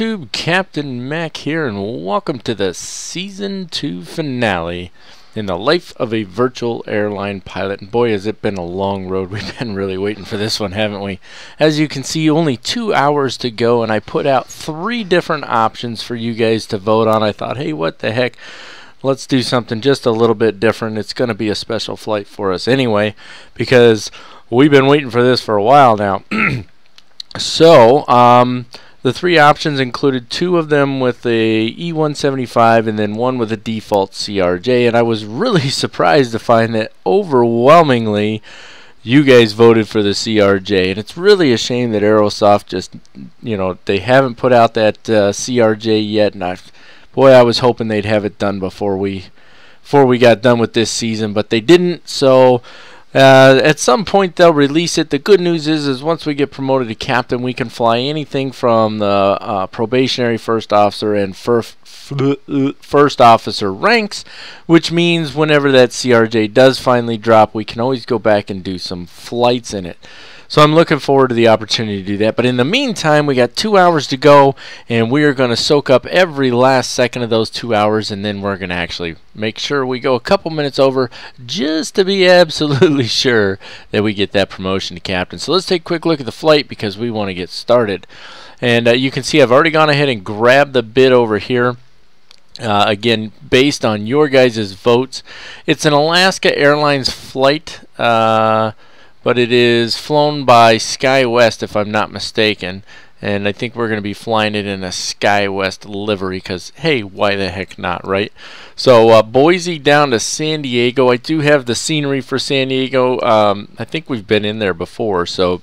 YouTube, Captain Mac here and welcome to the Season 2 finale in the life of a virtual airline pilot. And boy has it been a long road, we've been really waiting for this one haven't we? As you can see only two hours to go and I put out three different options for you guys to vote on. I thought hey what the heck, let's do something just a little bit different. It's going to be a special flight for us anyway because we've been waiting for this for a while now. so, um, the three options included two of them with a E175 and then one with a default CRJ, and I was really surprised to find that overwhelmingly you guys voted for the CRJ, and it's really a shame that Aerosoft just, you know, they haven't put out that uh, CRJ yet, and I, boy, I was hoping they'd have it done before we, before we got done with this season, but they didn't, so uh, at some point they'll release it. The good news is, is once we get promoted to captain, we can fly anything from the uh, probationary first officer and first first officer ranks, which means whenever that CRJ does finally drop, we can always go back and do some flights in it. So I'm looking forward to the opportunity to do that. But in the meantime, we got two hours to go, and we are going to soak up every last second of those two hours, and then we're going to actually make sure we go a couple minutes over just to be absolutely sure that we get that promotion to captain. So let's take a quick look at the flight because we want to get started. And uh, you can see I've already gone ahead and grabbed the bid over here. Uh, again, based on your guys' votes. It's an Alaska Airlines flight. Uh, but it is flown by SkyWest if I'm not mistaken and I think we're going to be flying it in a SkyWest livery because hey why the heck not right so uh, Boise down to San Diego I do have the scenery for San Diego um, I think we've been in there before so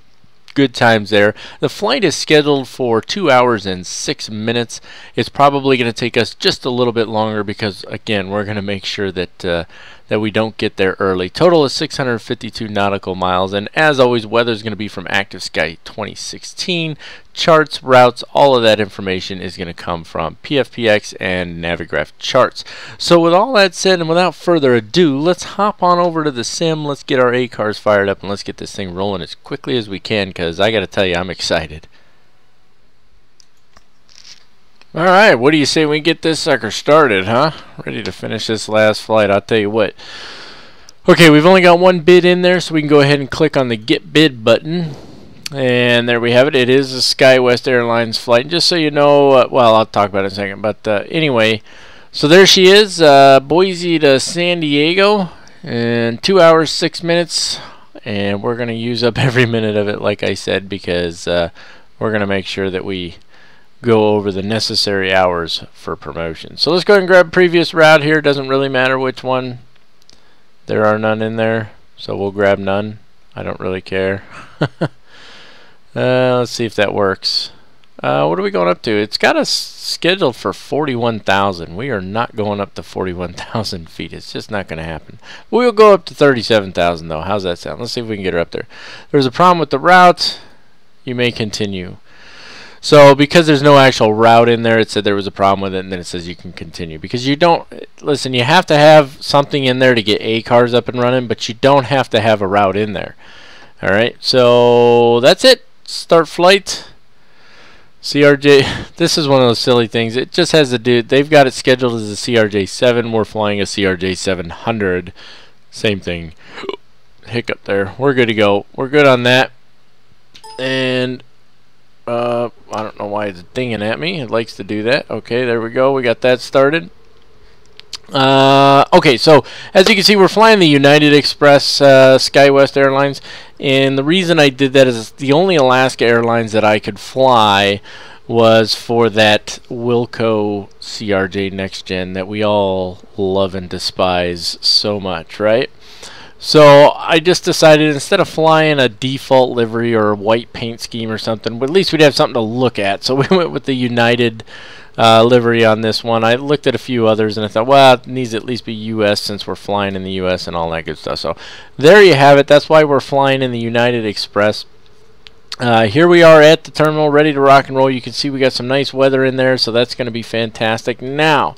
good times there. The flight is scheduled for two hours and six minutes. It's probably going to take us just a little bit longer because, again, we're going to make sure that uh, that we don't get there early. Total is 652 nautical miles, and as always, weather is going to be from Active Sky 2016. Charts, routes, all of that information is going to come from PFPX and Navigraph charts. So with all that said, and without further ado, let's hop on over to the sim. Let's get our ACARS fired up, and let's get this thing rolling as quickly as we can, because I got to tell you, I'm excited. Alright, what do you say we get this sucker started, huh? Ready to finish this last flight, I'll tell you what. Okay, we've only got one bid in there, so we can go ahead and click on the Get Bid button. And there we have it. It is a SkyWest Airlines flight. And just so you know, uh, well, I'll talk about it in a second. But uh, anyway, so there she is, uh, Boise to San Diego. And 2 hours, 6 minutes. And we're going to use up every minute of it, like I said, because uh, we're going to make sure that we go over the necessary hours for promotion. So let's go ahead and grab previous route here. Doesn't really matter which one. There are none in there, so we'll grab none. I don't really care. uh, let's see if that works. Uh, what are we going up to? It's got us scheduled for 41,000. We are not going up to 41,000 feet. It's just not going to happen. We'll go up to 37,000 though. How's that sound? Let's see if we can get her up there. There's a problem with the route. You may continue. So because there's no actual route in there, it said there was a problem with it, and then it says you can continue. Because you don't, listen, you have to have something in there to get ACARS up and running, but you don't have to have a route in there. Alright, so that's it. Start flight. CRJ, this is one of those silly things. It just has to do, they've got it scheduled as a CRJ-7. We're flying a CRJ-700. Same thing. Hiccup there. We're good to go. We're good on that. And uh, I don't know why it's dinging at me. It likes to do that. Okay, there we go. We got that started. Uh, okay, so as you can see, we're flying the United Express uh, SkyWest Airlines, and the reason I did that is the only Alaska Airlines that I could fly was for that Wilco CRJ Next Gen that we all love and despise so much, right? So I just decided instead of flying a default livery or a white paint scheme or something, at least we'd have something to look at. So we went with the United uh, livery on this one. I looked at a few others and I thought, well, it needs at least be U.S. since we're flying in the U.S. and all that good stuff. So there you have it. That's why we're flying in the United Express. Uh, here we are at the terminal, ready to rock and roll. You can see we got some nice weather in there, so that's going to be fantastic. Now,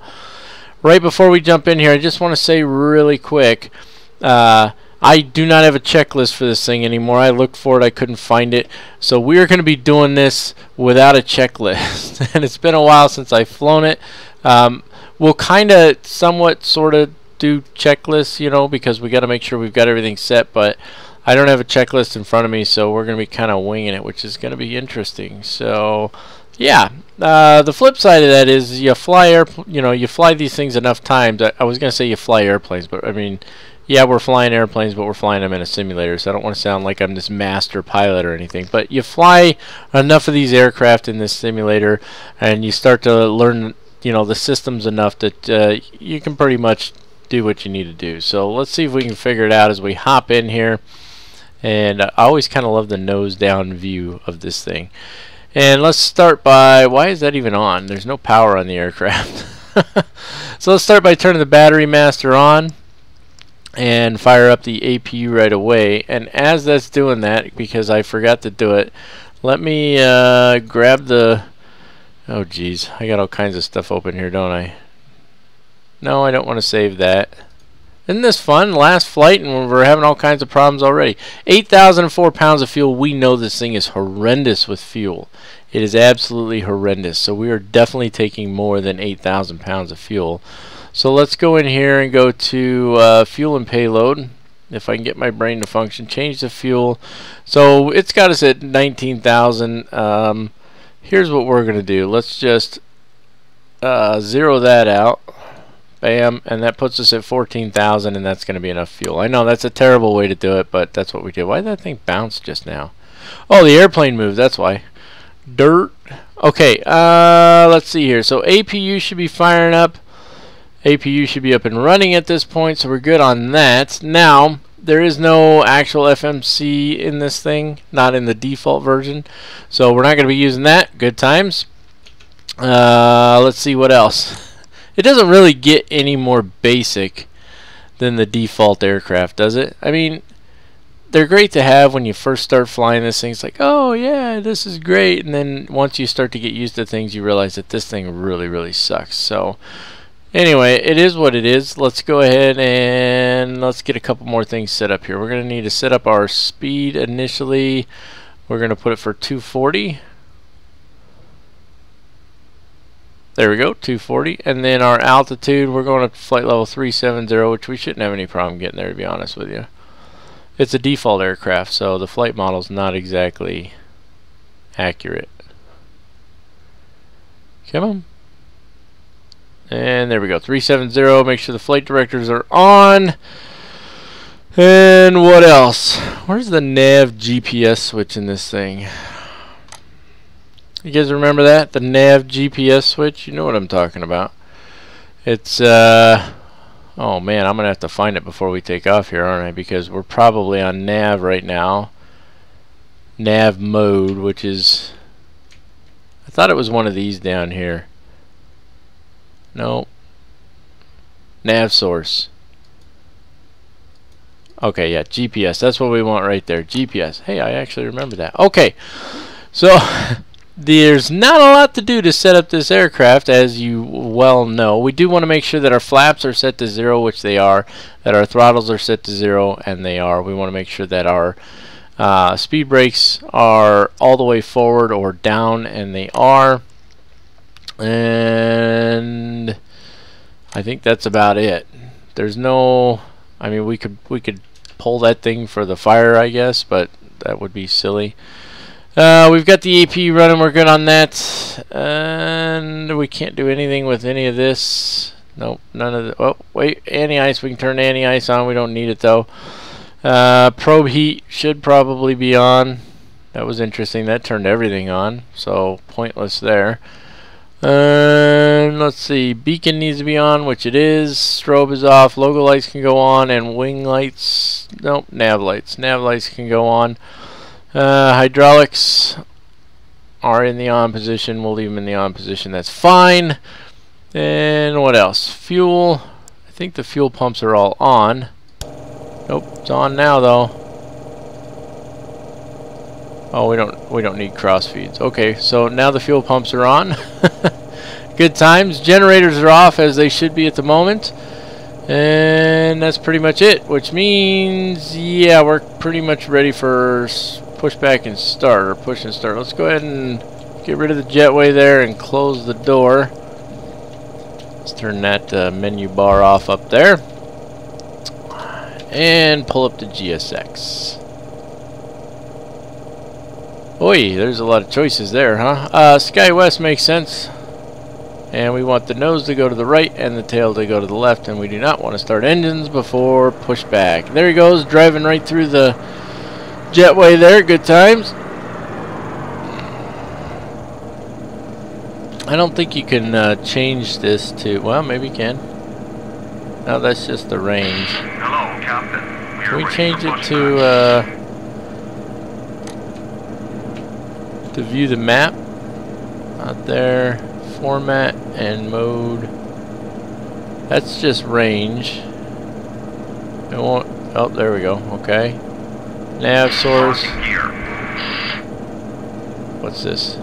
right before we jump in here, I just want to say really quick, uh, I do not have a checklist for this thing anymore. I looked for it, I couldn't find it. So we are going to be doing this without a checklist. and it's been a while since I've flown it. Um, we'll kind of somewhat sort of do checklists, you know, because we got to make sure we've got everything set, but I don't have a checklist in front of me, so we're going to be kind of winging it, which is going to be interesting. So, yeah. Uh, the flip side of that is you fly air, you know, you fly these things enough times. I, I was going to say you fly airplanes, but I mean, yeah, we're flying airplanes, but we're flying them in a simulator, so I don't want to sound like I'm this master pilot or anything. But you fly enough of these aircraft in this simulator, and you start to learn, you know, the systems enough that uh, you can pretty much do what you need to do. So let's see if we can figure it out as we hop in here. And I always kind of love the nose down view of this thing. And let's start by, why is that even on? There's no power on the aircraft. so let's start by turning the battery master on and fire up the APU right away. And as that's doing that, because I forgot to do it, let me uh, grab the, oh geez, I got all kinds of stuff open here, don't I? No, I don't want to save that. Isn't this fun? Last flight and we're having all kinds of problems already. 8,004 pounds of fuel. We know this thing is horrendous with fuel. It is absolutely horrendous. So we are definitely taking more than 8,000 pounds of fuel. So let's go in here and go to uh, fuel and payload. If I can get my brain to function, change the fuel. So it's got us at 19,000. Um, here's what we're going to do. Let's just uh, zero that out. Bam, and that puts us at 14,000 and that's going to be enough fuel. I know that's a terrible way to do it, but that's what we did. Why did that thing bounce just now? Oh, the airplane moved, that's why. Dirt. Okay, uh, let's see here. So APU should be firing up. APU should be up and running at this point, so we're good on that. Now, there is no actual FMC in this thing, not in the default version. So we're not going to be using that. Good times. Uh, let's see what else. It doesn't really get any more basic than the default aircraft, does it? I mean, they're great to have when you first start flying this thing. It's like, oh yeah, this is great. And then once you start to get used to things, you realize that this thing really, really sucks. So anyway, it is what it is. Let's go ahead and let's get a couple more things set up here. We're going to need to set up our speed initially. We're going to put it for 240. There we go, 240. And then our altitude, we're going up to flight level 370, which we shouldn't have any problem getting there, to be honest with you. It's a default aircraft, so the flight model's not exactly accurate. Come on. And there we go, 370. Make sure the flight directors are on. And what else? Where's the nav GPS switch in this thing? You guys remember that? The nav GPS switch? You know what I'm talking about. It's, uh, oh man, I'm going to have to find it before we take off here, aren't I? Because we're probably on nav right now. Nav mode, which is, I thought it was one of these down here. No. Nav source. Okay, yeah, GPS. That's what we want right there. GPS. Hey, I actually remember that. Okay. So, There's not a lot to do to set up this aircraft, as you well know. We do want to make sure that our flaps are set to zero, which they are, that our throttles are set to zero, and they are. We want to make sure that our uh, speed brakes are all the way forward or down, and they are. And I think that's about it. There's no, I mean, we could we could pull that thing for the fire, I guess, but that would be silly. Uh, we've got the AP running, we're good on that. And we can't do anything with any of this. Nope, none of the, oh, wait, anti-ice, we can turn anti-ice on, we don't need it though. Uh, probe heat should probably be on. That was interesting, that turned everything on, so pointless there. And let's see, beacon needs to be on, which it is. Strobe is off, logo lights can go on, and wing lights, nope, nav lights. Nav lights can go on. Uh, hydraulics are in the on position. We'll leave them in the on position. That's fine. And what else? Fuel. I think the fuel pumps are all on. Nope, it's on now though. Oh, we don't we don't need cross feeds. Okay, so now the fuel pumps are on. Good times. Generators are off as they should be at the moment. And that's pretty much it, which means, yeah, we're pretty much ready for push back and start, or push and start. Let's go ahead and get rid of the jetway there and close the door. Let's turn that uh, menu bar off up there. And pull up the GSX. Oi, there's a lot of choices there, huh? Uh, SkyWest makes sense. And we want the nose to go to the right and the tail to go to the left. And we do not want to start engines before pushback. There he goes, driving right through the jetway there. Good times. I don't think you can uh, change this to... Well, maybe you can. No, that's just the range. Hello, Captain. We can we change it to... Uh, to view the map? Out there format and mode. That's just range. It won't. Oh, there we go. Okay. Nav source. What's this?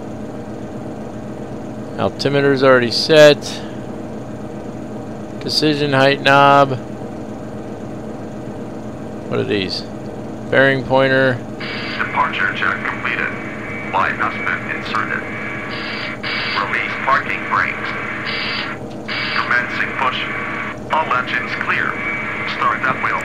Altimeter's already set. Decision height knob. What are these? Bearing pointer. Departure check completed. Line has been inserted parking brakes. Commencing push. All engines clear. Start that wheel.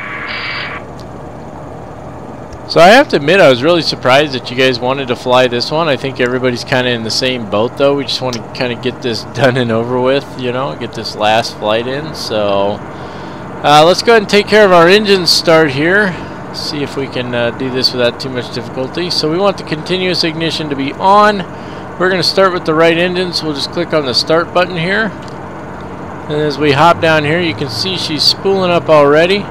So I have to admit I was really surprised that you guys wanted to fly this one. I think everybody's kind of in the same boat though. We just want to kind of get this done and over with, you know, get this last flight in. So uh, let's go ahead and take care of our engine start here. See if we can uh, do this without too much difficulty. So we want the continuous ignition to be on. We're going to start with the right engine, so we'll just click on the start button here. And as we hop down here, you can see she's spooling up already.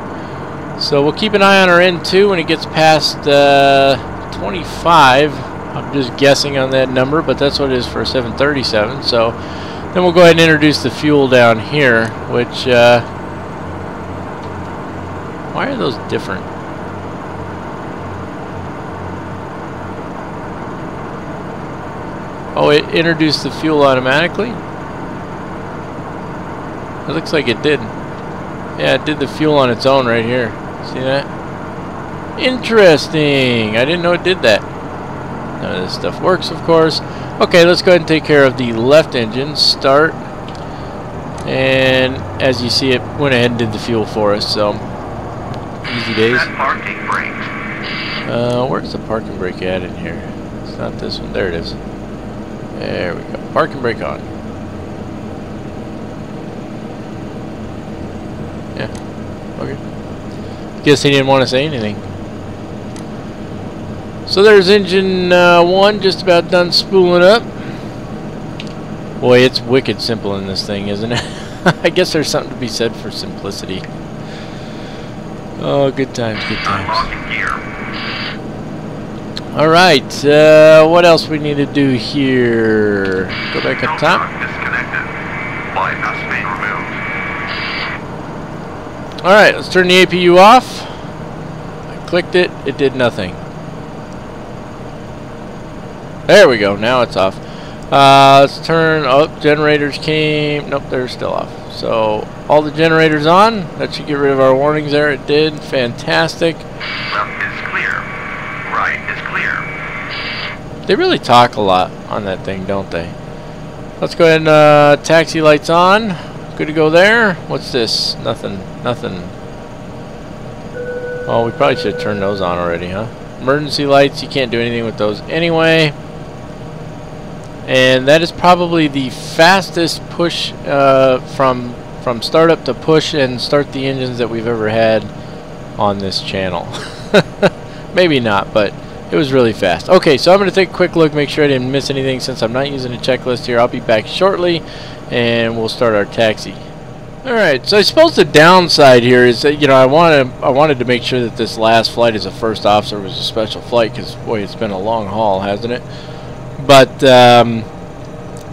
So we'll keep an eye on our N2 when it gets past uh, 25. I'm just guessing on that number, but that's what it is for a 737. So then we'll go ahead and introduce the fuel down here, which, uh, why are those different? Oh, it introduced the fuel automatically? It looks like it did. Yeah, it did the fuel on its own right here. See that? Interesting! I didn't know it did that. None of this stuff works, of course. Okay, let's go ahead and take care of the left engine. Start. And as you see, it went ahead and did the fuel for us, so easy days. Parking brake. Uh, where's the parking brake at in here? It's not this one. There it is. There we go. Parking brake on. Yeah. Okay. Guess he didn't want to say anything. So there's engine uh, one just about done spooling up. Boy, it's wicked simple in this thing, isn't it? I guess there's something to be said for simplicity. Oh, good times, good times. Alright, uh, what else we need to do here? Go back up top. Alright, let's turn the APU off. I clicked it, it did nothing. There we go, now it's off. Uh, let's turn, oh, generators came, nope, they're still off. So, all the generators on, that should get rid of our warnings there, it did, fantastic. Left is clear, right is clear. They really talk a lot on that thing, don't they? Let's go ahead and uh, taxi lights on. Good to go there. What's this? Nothing. Nothing. Oh, we probably should have turned those on already, huh? Emergency lights, you can't do anything with those anyway. And that is probably the fastest push uh, from from startup to push and start the engines that we've ever had on this channel. Maybe not, but it was really fast. Okay, so I'm going to take a quick look, make sure I didn't miss anything since I'm not using a checklist here. I'll be back shortly, and we'll start our taxi. Alright, so I suppose the downside here is that, you know, I wanted, I wanted to make sure that this last flight as a first officer was a special flight, because, boy, it's been a long haul, hasn't it? But, um,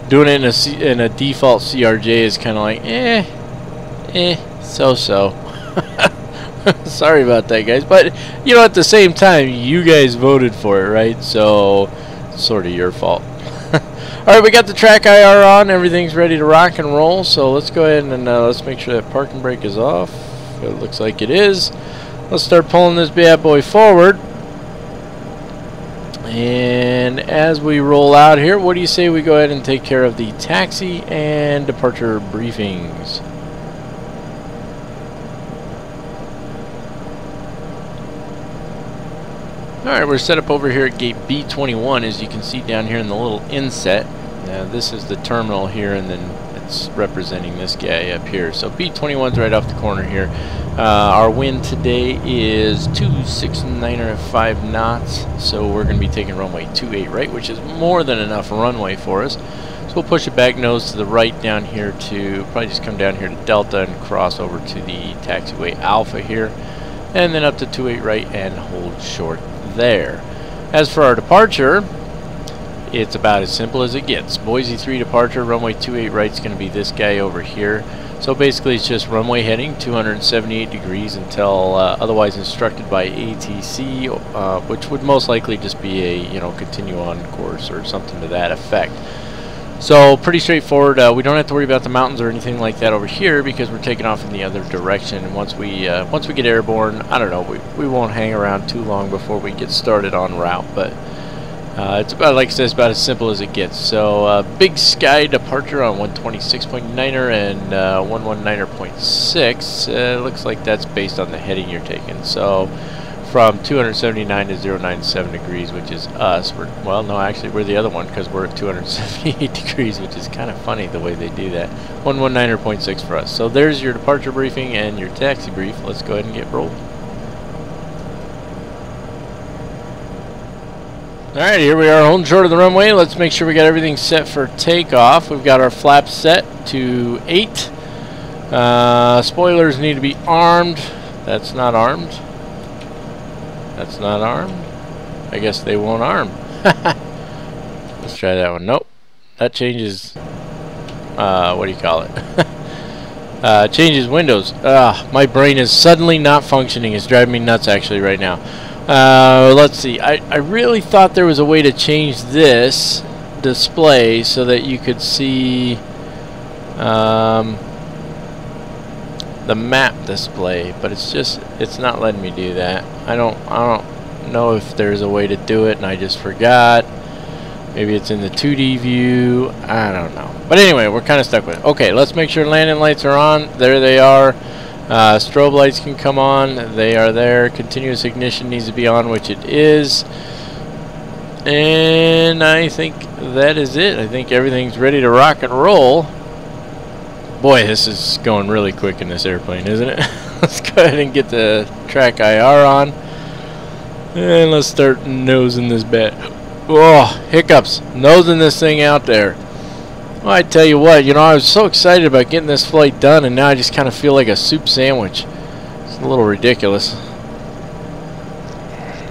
doing it in a, C in a default CRJ is kind of like, eh, eh, so-so. Sorry about that, guys. But, you know, at the same time, you guys voted for it, right? So, sort of your fault. Alright, we got the TrackIR on. Everything's ready to rock and roll. So let's go ahead and uh, let's make sure that parking brake is off. It looks like it is. Let's start pulling this bad boy forward. And as we roll out here, what do you say we go ahead and take care of the taxi and departure briefings? Alright, we're set up over here at gate B21 as you can see down here in the little inset. Now this is the terminal here and then it's representing this guy up here. So B21's right off the corner here. Uh, our wind today is 269.5 knots, so we're going to be taking runway 28 right, which is more than enough runway for us. So we'll push it back nose to the right down here to, probably just come down here to Delta and cross over to the taxiway Alpha here, and then up to 28 right and hold short there. As for our departure, it's about as simple as it gets. Boise 3 departure, runway 28 right is going to be this guy over here. So basically it's just runway heading 278 degrees until uh, otherwise instructed by ATC, uh, which would most likely just be a, you know, continue on course or something to that effect. So pretty straightforward. Uh, we don't have to worry about the mountains or anything like that over here because we're taking off in the other direction. And once we uh, once we get airborne, I don't know, we, we won't hang around too long before we get started on route. But uh, it's about, like I said, it's about as simple as it gets. So uh, big sky departure on 126.9er and uh, 119.6. Uh, looks like that's based on the heading you're taking. So from 279 to 097 degrees, which is us. We're, well, no, actually, we're the other one because we're at 278 degrees, which is kind of funny the way they do that. 119.6 for us. So there's your departure briefing and your taxi brief. Let's go ahead and get rolled. Alright, here we are holding short of the runway. Let's make sure we got everything set for takeoff. We've got our flaps set to 8. Uh, spoilers need to be armed. That's not armed. That's not armed. I guess they won't arm. Let's try that one. Nope. That changes... Uh, what do you call it? uh, changes windows. Uh, my brain is suddenly not functioning. It's driving me nuts actually right now. Uh, let's see. I, I really thought there was a way to change this display so that you could see um, the map display, but it's just it's not letting me do that. I don't I don't know if there's a way to do it, and I just forgot. Maybe it's in the 2D view. I don't know. But anyway, we're kind of stuck with it. Okay, let's make sure landing lights are on. There they are. Uh, strobe lights can come on. They are there. Continuous ignition needs to be on, which it is. And I think that is it. I think everything's ready to rock and roll. Boy, this is going really quick in this airplane, isn't it? let's go ahead and get the TrackIR on. And let's start nosing this bit. Oh, hiccups. Nosing this thing out there. Well, I tell you what, you know, I was so excited about getting this flight done, and now I just kind of feel like a soup sandwich. It's a little ridiculous.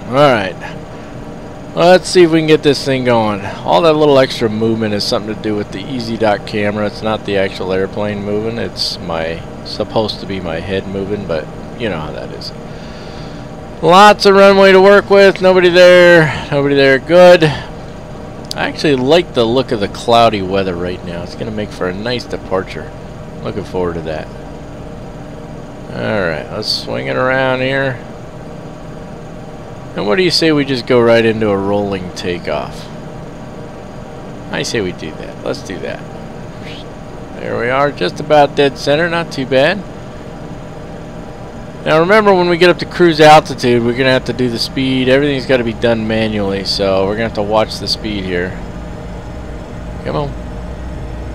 Alright. Let's see if we can get this thing going. All that little extra movement is something to do with the EZdok camera. It's not the actual airplane moving. It's my supposed to be my head moving, but you know how that is. Lots of runway to work with. Nobody there. Nobody there. Good. I actually like the look of the cloudy weather right now. It's going to make for a nice departure. Looking forward to that. Alright, let's swing it around here. And what do you say we just go right into a rolling takeoff? I say we do that. Let's do that. There we are, just about dead center, not too bad. Now remember when we get up to cruise altitude we're going to have to do the speed. Everything's got to be done manually so we're going to have to watch the speed here. Come on.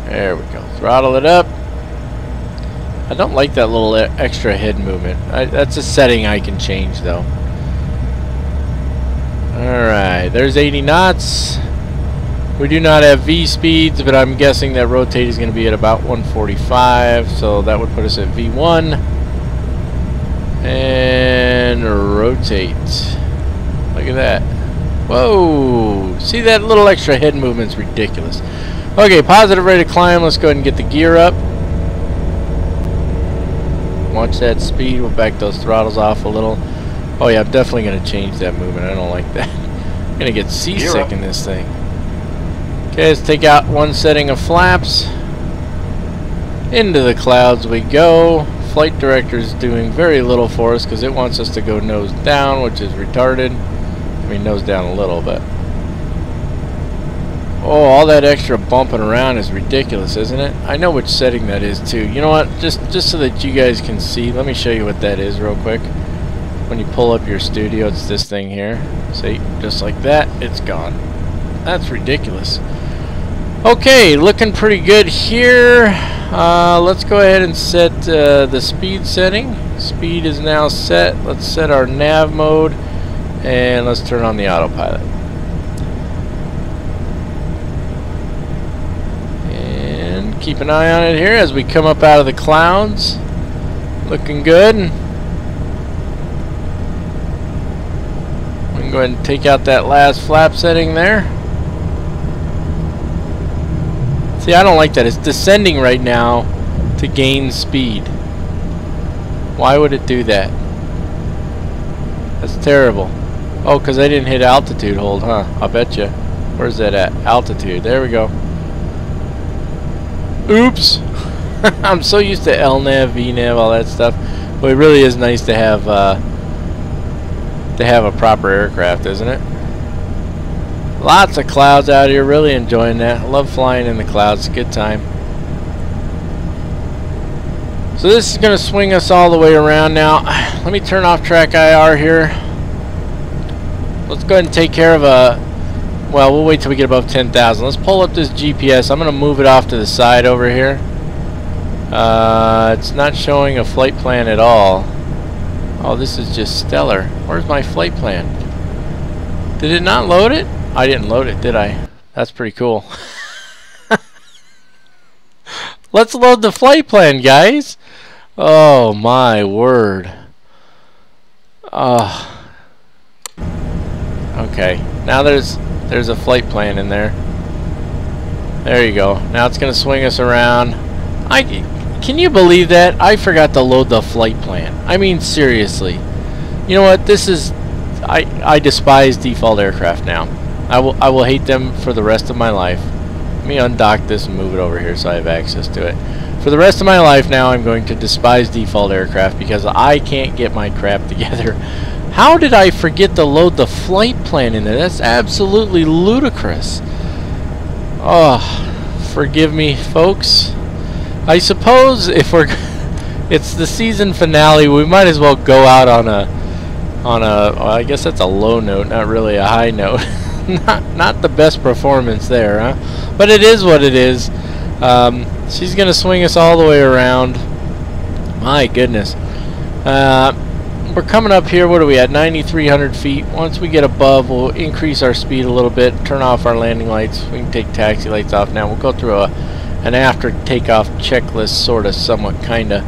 There we go. Throttle it up. I don't like that little extra head movement. I, that's a setting I can change though. Alright, there's 80 knots. We do not have V speeds, but I'm guessing that rotate is going to be at about 145, so that would put us at V1. And rotate. Look at that. Whoa! See that little extra head movement? movement's ridiculous. Okay, positive rate of climb. Let's go ahead and get the gear up. Watch that speed. We'll back those throttles off a little. Oh yeah, I'm definitely going to change that movement. I don't like that. I'm going to get seasick in this thing. Okay, let's take out one setting of flaps. Into the clouds we go. flight director is doing very little for us because it wants us to go nose down, which is retarded. I mean, nose down a little, but... Oh, all that extra bumping around is ridiculous, isn't it? I know which setting that is, too. You know what? Just, just so that you guys can see, let me show you what that is real quick. When you pull up your studio, it's this thing here. See? Just like that, it's gone. That's ridiculous. Okay, looking pretty good here. Uh, let's go ahead and set uh, the speed setting. Speed is now set. Let's set our nav mode and let's turn on the autopilot. And keep an eye on it here as we come up out of the clouds. Looking good. We can go ahead and take out that last flap setting there. See, I don't like that. It's descending right now to gain speed. Why would it do that? That's terrible. Oh, because I didn't hit altitude hold, huh? I bet you. Where's that at? Altitude. There we go. Oops! I'm so used to LNAV, VNAV, all that stuff. But it really is nice to have uh, to have a proper aircraft, isn't it? Lots of clouds out here, really enjoying that. Love flying in the clouds, good time. So this is going to swing us all the way around now. Let me turn off TrackIR here. Let's go ahead and take care of a... Well, we'll wait till we get above 10,000. Let's pull up this GPS. I'm going to move it off to the side over here. Uh, it's not showing a flight plan at all. Oh, this is just stellar. Where's my flight plan? Did it not load it? I didn't load it, did I? That's pretty cool. Let's load the flight plan, guys. Oh, my word. Oh. Okay. Now there's there's a flight plan in there. There you go. Now it's going to swing us around. I Can you believe that? I forgot to load the flight plan. I mean, seriously. You know what? This is... I, I despise default aircraft now. I will I will hate them for the rest of my life. Let me undock this and move it over here so I have access to it. For the rest of my life now I'm going to despise default aircraft because I can't get my crap together. How did I forget to load the flight plan in there? That's absolutely ludicrous. Oh, forgive me folks. I suppose if we're it's the season finale, we might as well go out on a on a well, I guess that's a low note, not really a high note. not not the best performance there, huh? But it is what it is. Um, she's gonna swing us all the way around. My goodness. Uh, we're coming up here. What are we at? 9,300 feet. Once we get above, we'll increase our speed a little bit. Turn off our landing lights. We can take taxi lights off now. We'll go through a an after takeoff checklist, sort of, somewhat, kinda.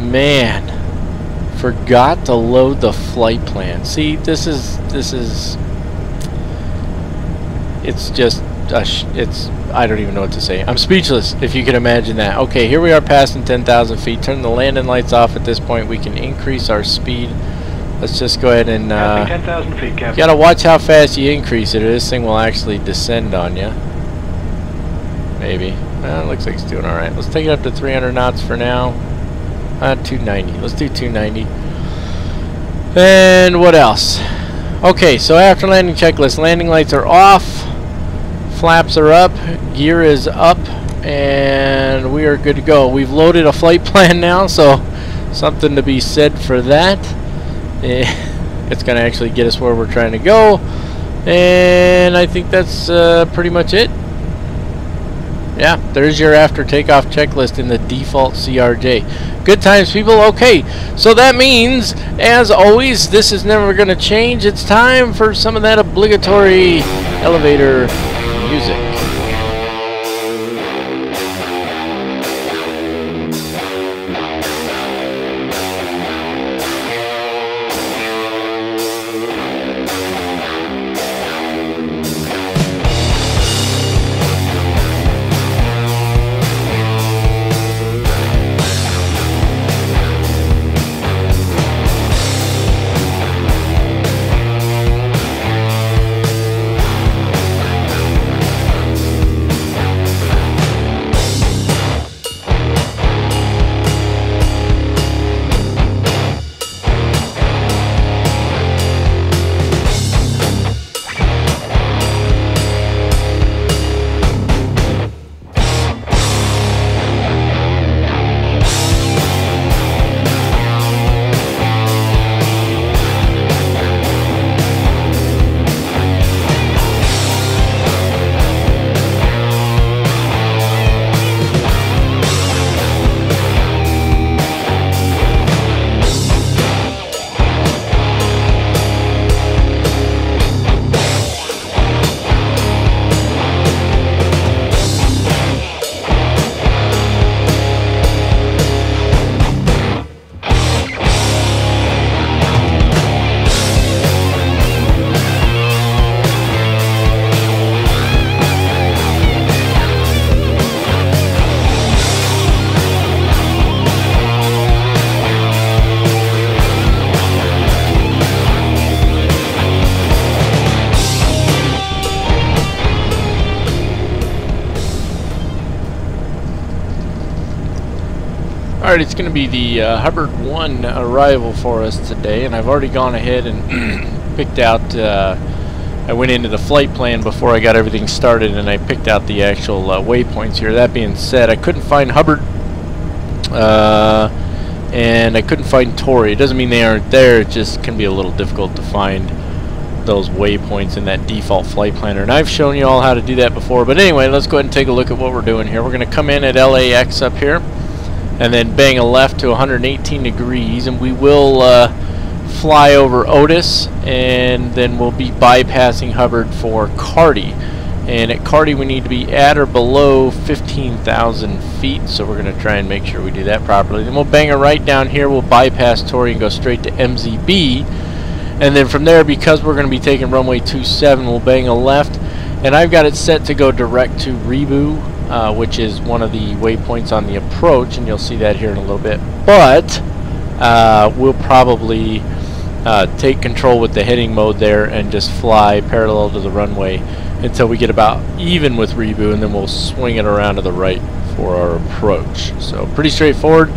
Man forgot to load the flight plan. See, this is this is it's just it's I don't even know what to say. I'm speechless if you can imagine that. Okay, here we are passing 10,000 feet. Turn the landing lights off at this point. We can increase our speed. Let's just go ahead and uh, 10,000 feet, Captain. You gotta watch how fast you increase it, or this thing will actually descend on you. Maybe. Well, it looks like it's doing all right. Let's take it up to 300 knots for now. Uh, 290. Let's do 290. And what else? Okay, so after landing checklist, landing lights are off, flaps are up, gear is up, and we are good to go. We've loaded a flight plan now, so something to be said for that. It's going to actually get us where we're trying to go. And I think that's uh, pretty much it. Yeah, there's your after takeoff checklist in the default CRJ. Good times, people. Okay, so that means, as always, this is never going to change. It's time for some of that obligatory elevator Alright, it's going to be the uh, Hubbard 1 arrival for us today, and I've already gone ahead and picked out, uh, I went into the flight plan before I got everything started, and I picked out the actual uh, waypoints here. That being said, I couldn't find Hubbard, uh, and I couldn't find Torrey. It doesn't mean they aren't there, it just can be a little difficult to find those waypoints in that default flight planner. And I've shown you all how to do that before, but anyway, let's go ahead and take a look at what we're doing here. We're going to come in at LAX up here and then bang a left to 118 degrees and we will uh, fly over Otis and then we'll be bypassing Hubbard for Carty and at Carty we need to be at or below 15,000 feet so we're going to try and make sure we do that properly. Then we'll bang a right down here we'll bypass Torrey and go straight to MZB and then from there because we're going to be taking runway 27 we'll bang a left. And I've got it set to go direct to Rebu uh, which is one of the waypoints on the approach, and you'll see that here in a little bit. But uh, we'll probably uh, take control with the heading mode there and just fly parallel to the runway until we get about even with Rebu, and then we'll swing it around to the right for our approach. So pretty straightforward.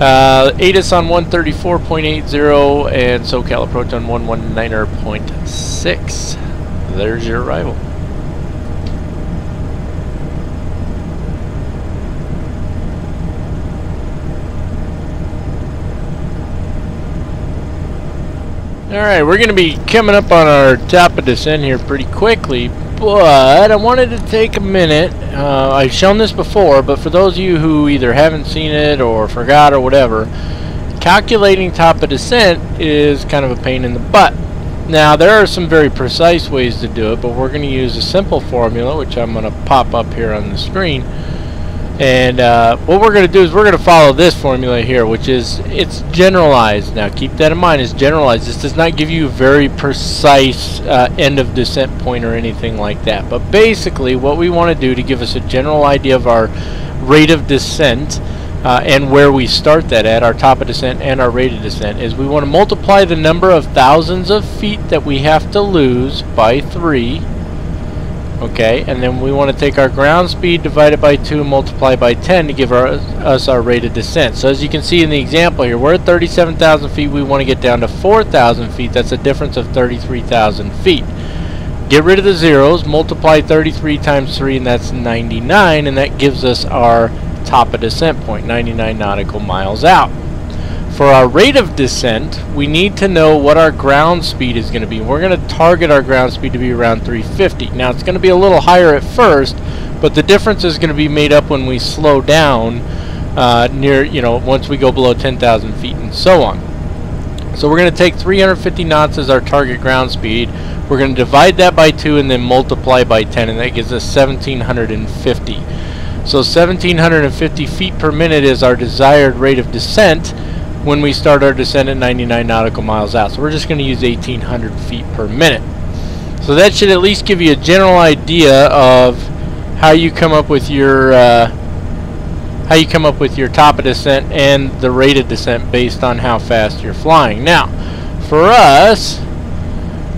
Uh, ATIS on 134.80 and SoCal approach on 119.6. There's your arrival. Alright, we're going to be coming up on our top of descent here pretty quickly, but I wanted to take a minute. Uh, I've shown this before, but for those of you who either haven't seen it or forgot or whatever, calculating top of descent is kind of a pain in the butt. Now, there are some very precise ways to do it, but we're going to use a simple formula, which I'm going to pop up here on the screen. And uh, what we're going to do is we're going to follow this formula here, which is, it's generalized. Now keep that in mind, it's generalized. This does not give you a very precise uh, end of descent point or anything like that. But basically what we want to do to give us a general idea of our rate of descent uh, and where we start that at, our top of descent and our rate of descent, is we want to multiply the number of thousands of feet that we have to lose by 3 okay and then we want to take our ground speed divided by 2 and multiply by 10 to give our, us our rate of descent. So as you can see in the example here we're at 37,000 feet we want to get down to 4,000 feet that's a difference of 33,000 feet. Get rid of the zeros multiply 33 times 3 and that's 99 and that gives us our top of descent point 99 nautical miles out for our rate of descent, we need to know what our ground speed is going to be. We're going to target our ground speed to be around 350. Now, it's going to be a little higher at first, but the difference is going to be made up when we slow down uh, near, you know, once we go below 10,000 feet and so on. So we're going to take 350 knots as our target ground speed. We're going to divide that by 2 and then multiply by 10, and that gives us 1,750. So 1,750 feet per minute is our desired rate of descent when we start our descent at 99 nautical miles out. So we're just going to use 1800 feet per minute. So that should at least give you a general idea of how you come up with your uh, how you come up with your top of descent and the rate of descent based on how fast you're flying. Now, for us,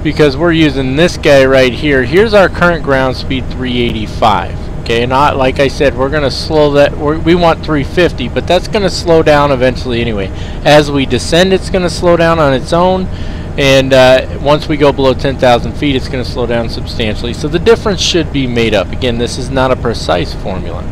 because we're using this guy right here, here's our current ground speed 385. Okay, not like I said, we're going to slow that. we want 350, but that's going to slow down eventually anyway. As we descend, it's going to slow down on its own, and uh, once we go below 10,000 feet, it's going to slow down substantially. So the difference should be made up. Again, this is not a precise formula.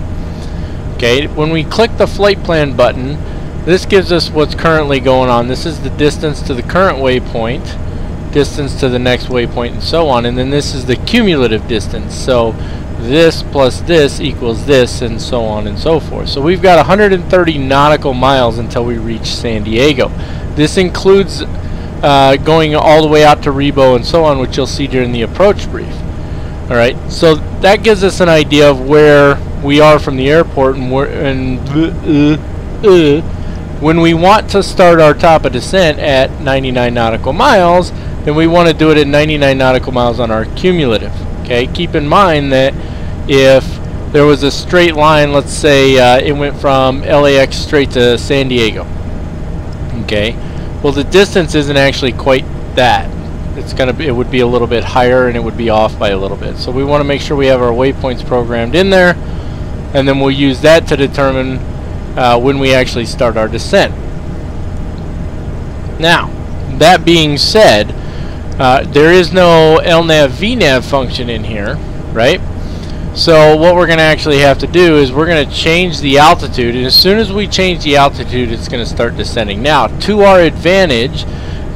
Okay, when we click the flight plan button, this gives us what's currently going on. This is the distance to the current waypoint, distance to the next waypoint, and so on. And then this is the cumulative distance. So this plus this equals this and so on and so forth. So we've got 130 nautical miles until we reach San Diego. This includes uh, going all the way out to Rebo and so on, which you'll see during the approach brief. Alright, so that gives us an idea of where we are from the airport and, and uh, uh, when we want to start our top of descent at 99 nautical miles, then we want to do it at 99 nautical miles on our cumulative. Okay, keep in mind that if there was a straight line, let's say uh, it went from LAX straight to San Diego. Okay, well the distance isn't actually quite that. It's gonna be, it would be a little bit higher and it would be off by a little bit. So we want to make sure we have our waypoints programmed in there, and then we'll use that to determine uh, when we actually start our descent. Now, that being said, uh, there is no LNAV VNAV function in here, right? So what we're going to actually have to do is we're going to change the altitude, and as soon as we change the altitude, it's going to start descending. Now, to our advantage,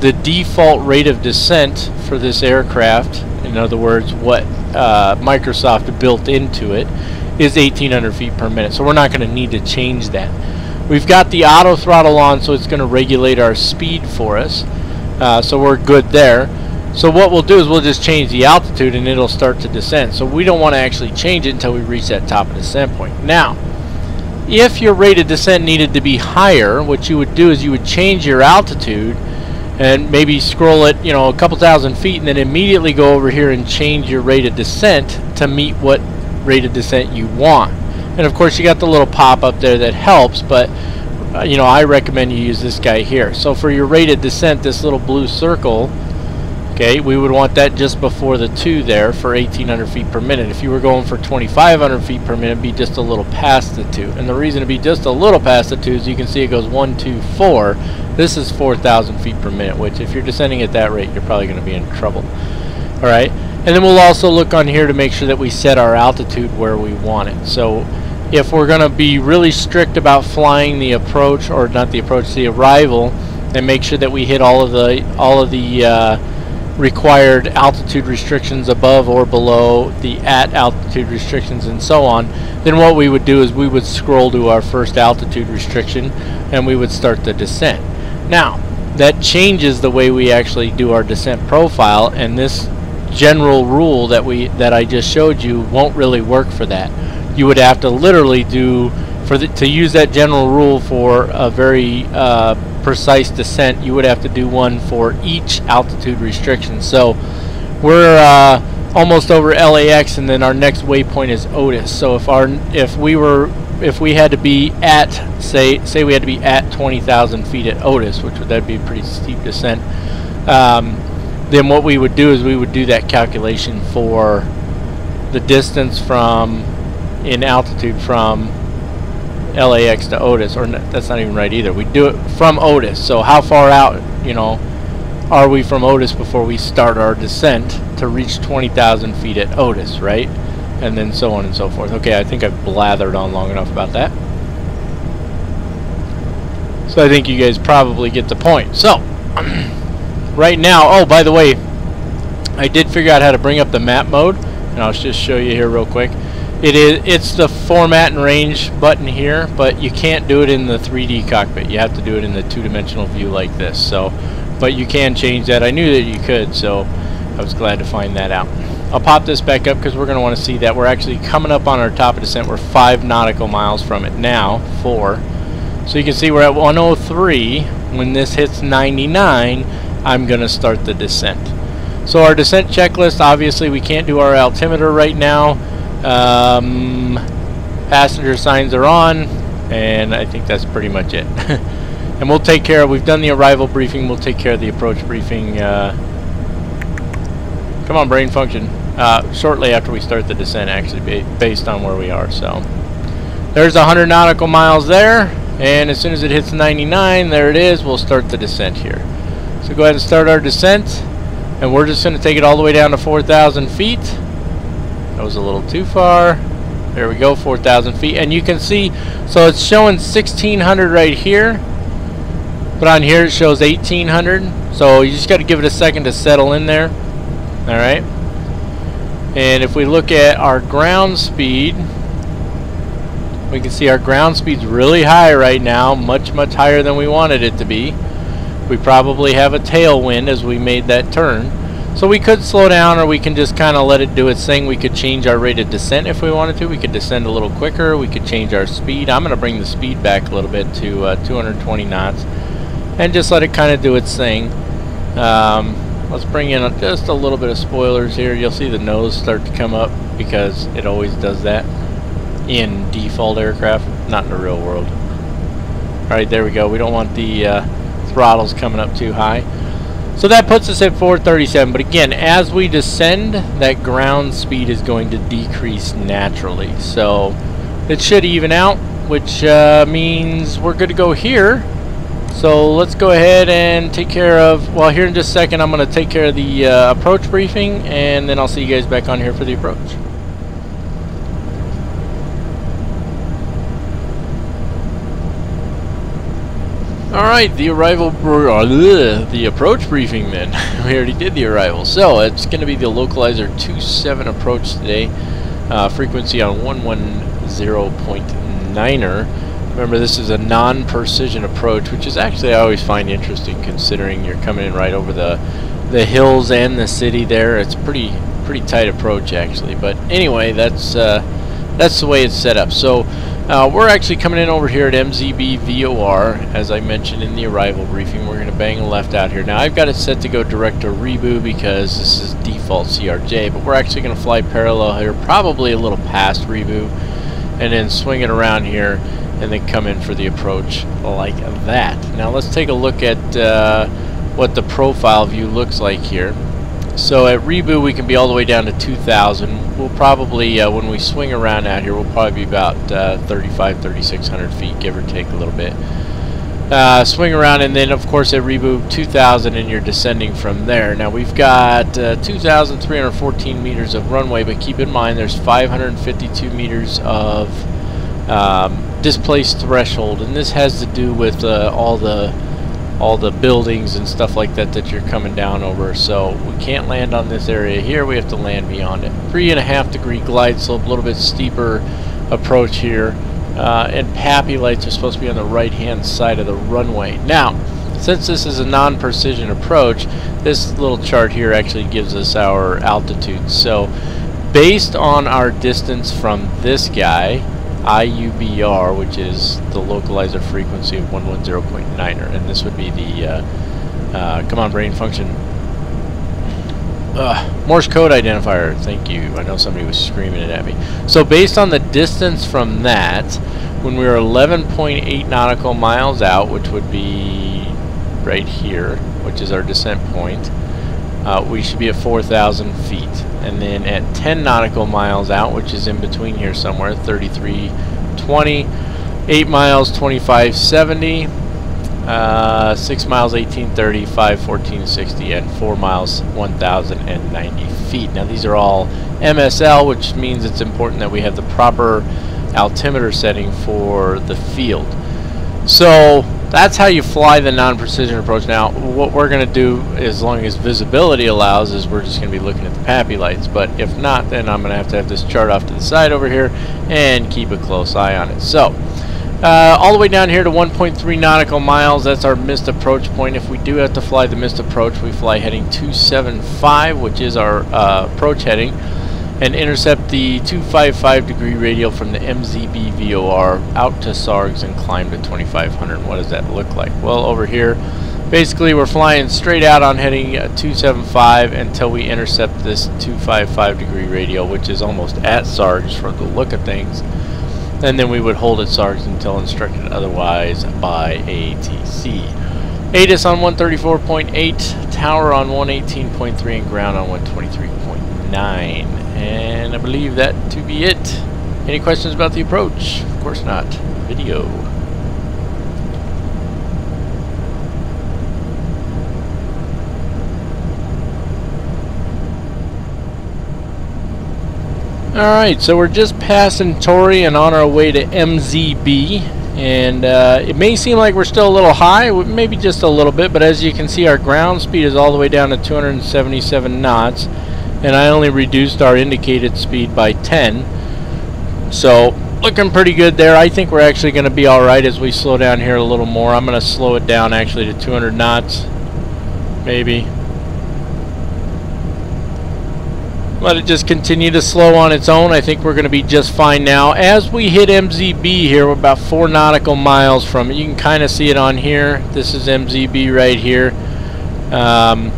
the default rate of descent for this aircraft, in other words, what uh, Microsoft built into it, is 1800 feet per minute. So we're not going to need to change that. We've got the auto throttle on, so it's going to regulate our speed for us. Uh, so we're good there. So what we'll do is we'll just change the altitude and it'll start to descend. So we don't want to actually change it until we reach that top of the descent point. Now, if your rate of descent needed to be higher, what you would do is you would change your altitude and maybe scroll it, you know, a couple thousand feet and then immediately go over here and change your rate of descent to meet what rate of descent you want. And of course you got the little pop up there that helps, but uh, you know, I recommend you use this guy here. So for your rate of descent, this little blue circle, okay, we would want that just before the 2 there for 1800 feet per minute. If you were going for 2500 feet per minute, be just a little past the 2. And the reason to be just a little past the 2 is you can see it goes 1, 2, 4. This is 4,000 feet per minute, which if you're descending at that rate, you're probably going to be in trouble. Alright, and then we'll also look on here to make sure that we set our altitude where we want it. So if we're going to be really strict about flying the approach, or not the approach, the arrival, and make sure that we hit all of the all of the uh, required altitude restrictions above or below the at altitude restrictions and so on, then what we would do is we would scroll to our first altitude restriction and we would start the descent. Now, that changes the way we actually do our descent profile and this general rule that we that I just showed you won't really work for that. You would have to literally do for the, to use that general rule for a very uh, precise descent. You would have to do one for each altitude restriction. So we're uh, almost over LAX, and then our next waypoint is Otis. So if our if we were if we had to be at say say we had to be at 20,000 feet at Otis, which would that be a pretty steep descent. Um, then what we would do is we would do that calculation for the distance from in altitude from LAX to Otis, or that's not even right either. We do it from Otis. So how far out, you know, are we from Otis before we start our descent to reach 20,000 feet at Otis, right? And then so on and so forth. Okay, I think I've blathered on long enough about that. So I think you guys probably get the point. So, right now, oh, by the way, I did figure out how to bring up the map mode, and I'll just show you here real quick. It is it's the format and range button here, but you can't do it in the 3D cockpit. You have to do it in the two-dimensional view like this. So, but you can change that. I knew that you could, so I was glad to find that out. I'll pop this back up because we're going to want to see that we're actually coming up on our top of descent. We're five nautical miles from it now, four. So you can see we're at 103. When this hits 99, I'm going to start the descent. So our descent checklist, obviously we can't do our altimeter right now. Um, passenger signs are on, and I think that's pretty much it. and we'll take care of, we've done the arrival briefing, we'll take care of the approach briefing. Uh, come on, brain function. Uh, shortly after we start the descent, actually, based on where we are. So there's 100 nautical miles there, and as soon as it hits 99, there it is, we'll start the descent here. So go ahead and start our descent, and we're just going to take it all the way down to 4,000 feet. That was a little too far. There we go, 4,000 feet. And you can see, so it's showing 1,600 right here. But on here it shows 1,800. So you just got to give it a second to settle in there. Alright. And if we look at our ground speed, we can see our ground speed's really high right now. Much, much higher than we wanted it to be. We probably have a tailwind as we made that turn. So we could slow down or we can just kind of let it do its thing. We could change our rate of descent if we wanted to. We could descend a little quicker. We could change our speed. I'm going to bring the speed back a little bit to uh, 220 knots and just let it kind of do its thing. Um, let's bring in a, just a little bit of spoilers here. You'll see the nose start to come up because it always does that in default aircraft, not in the real world. Alright, there we go. We don't want the uh, throttles coming up too high. So that puts us at 437, but again, as we descend, that ground speed is going to decrease naturally. So it should even out. which uh, means we're good to go here. So let's go ahead and take care of, well here in just a second I'm going to take care of the uh, approach briefing and then I'll see you guys back on here for the approach. Alright, the arrival, uh, the approach briefing then. we already did the arrival. So, it's going to be the localizer 27 approach today. Uh, frequency on 110.9er. Remember, this is a non-precision approach, which is actually I always find interesting considering you're coming in right over the the hills and the city there. It's pretty pretty tight approach actually. But anyway, that's uh, that's the way it's set up. So uh, we're actually coming in over here at MZB VOR, as I mentioned in the arrival briefing. We're going to bang left out here. Now I've got it set to go direct to Rebu because this is default CRJ, but we're actually going to fly parallel here, probably a little past Rebu, and then swing it around here and then come in for the approach like that. Now let's take a look at uh, what the profile view looks like here. So at Rebu we can be all the way down to 2,000. We'll probably, uh, when we swing around out here, we'll probably be about uh, 35, 3,600 feet, give or take a little bit. Uh, swing around and then of course at Rebu 2,000 and you're descending from there. Now we've got uh, 2,314 meters of runway, but keep in mind there's 552 meters of um, displaced threshold, and this has to do with uh, all the all the buildings and stuff like that that you're coming down over. So we can't land on this area here. We have to land beyond it. Three and a half degree glide slope, a little bit steeper approach here. Uh, and PAPI lights are supposed to be on the right hand side of the runway. Now, since this is a non-precision approach, this little chart here actually gives us our altitude. So based on our distance from this guy, IUBR, which is the localizer frequency of 110.9er, and this would be the uh, uh, come on brain function uh, Morse code identifier. Thank you. I know somebody was screaming it at me. So based on the distance from that, when we were 11.8 nautical miles out, which would be right here, which is our descent point, uh, we should be at 4,000 feet. And then at 10 nautical miles out, which is in between here somewhere, 3320, 8 miles 2570, uh, 6 miles 1830, 5 1460, and 4 miles 1090 feet. Now these are all MSL, which means it's important that we have the proper altimeter setting for the field. So that's how you fly the non-precision approach. Now, what we're going to do, as long as visibility allows, is we're just going to be looking at the PAPI lights. But if not, then I'm going to have to have this chart off to the side over here and keep a close eye on it. So, uh, all the way down here to 1.3 nautical miles, that's our missed approach point. If we do have to fly the missed approach, we fly heading 275, which is our uh, approach heading and intercept the 255 degree radial from the MZB VOR out to SARGS and climb to 2500. What does that look like? Well, over here, basically we're flying straight out on heading uh, 275 until we intercept this 255 degree radial, which is almost at SARGS for the look of things. And then we would hold at SARGS until instructed otherwise by ATC. ATIS on 134.8, tower on 118.3, and ground on 123.9. And I believe that to be it. Any questions about the approach? Of course not. Video. Alright, so we're just passing Tori and on our way to MZB. And uh, it may seem like we're still a little high, maybe just a little bit, but as you can see our ground speed is all the way down to 277 knots and I only reduced our indicated speed by 10 so looking pretty good there. I think we're actually going to be alright as we slow down here a little more. I'm going to slow it down actually to 200 knots maybe. Let it just continue to slow on its own. I think we're going to be just fine now. As we hit MZB here we're about 4 nautical miles from it. You can kind of see it on here. This is MZB right here. Um,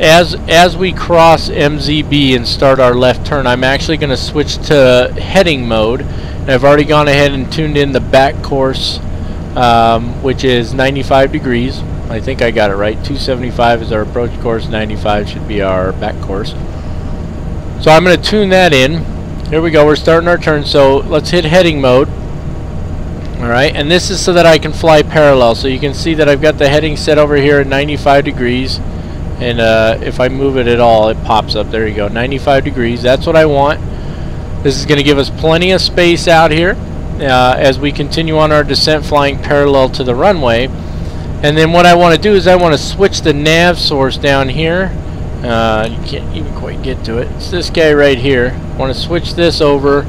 as as we cross MZB and start our left turn I'm actually going to switch to heading mode. And I've already gone ahead and tuned in the back course um, which is 95 degrees. I think I got it right. 275 is our approach course. 95 should be our back course. So I'm going to tune that in. Here we go. We're starting our turn. So let's hit heading mode. Alright, and this is so that I can fly parallel. So you can see that I've got the heading set over here at 95 degrees. And uh, if I move it at all, it pops up. There you go, 95 degrees. That's what I want. This is going to give us plenty of space out here uh, as we continue on our descent flying parallel to the runway. And then what I want to do is I want to switch the nav source down here. Uh, you can't even quite get to it. It's this guy right here. I want to switch this over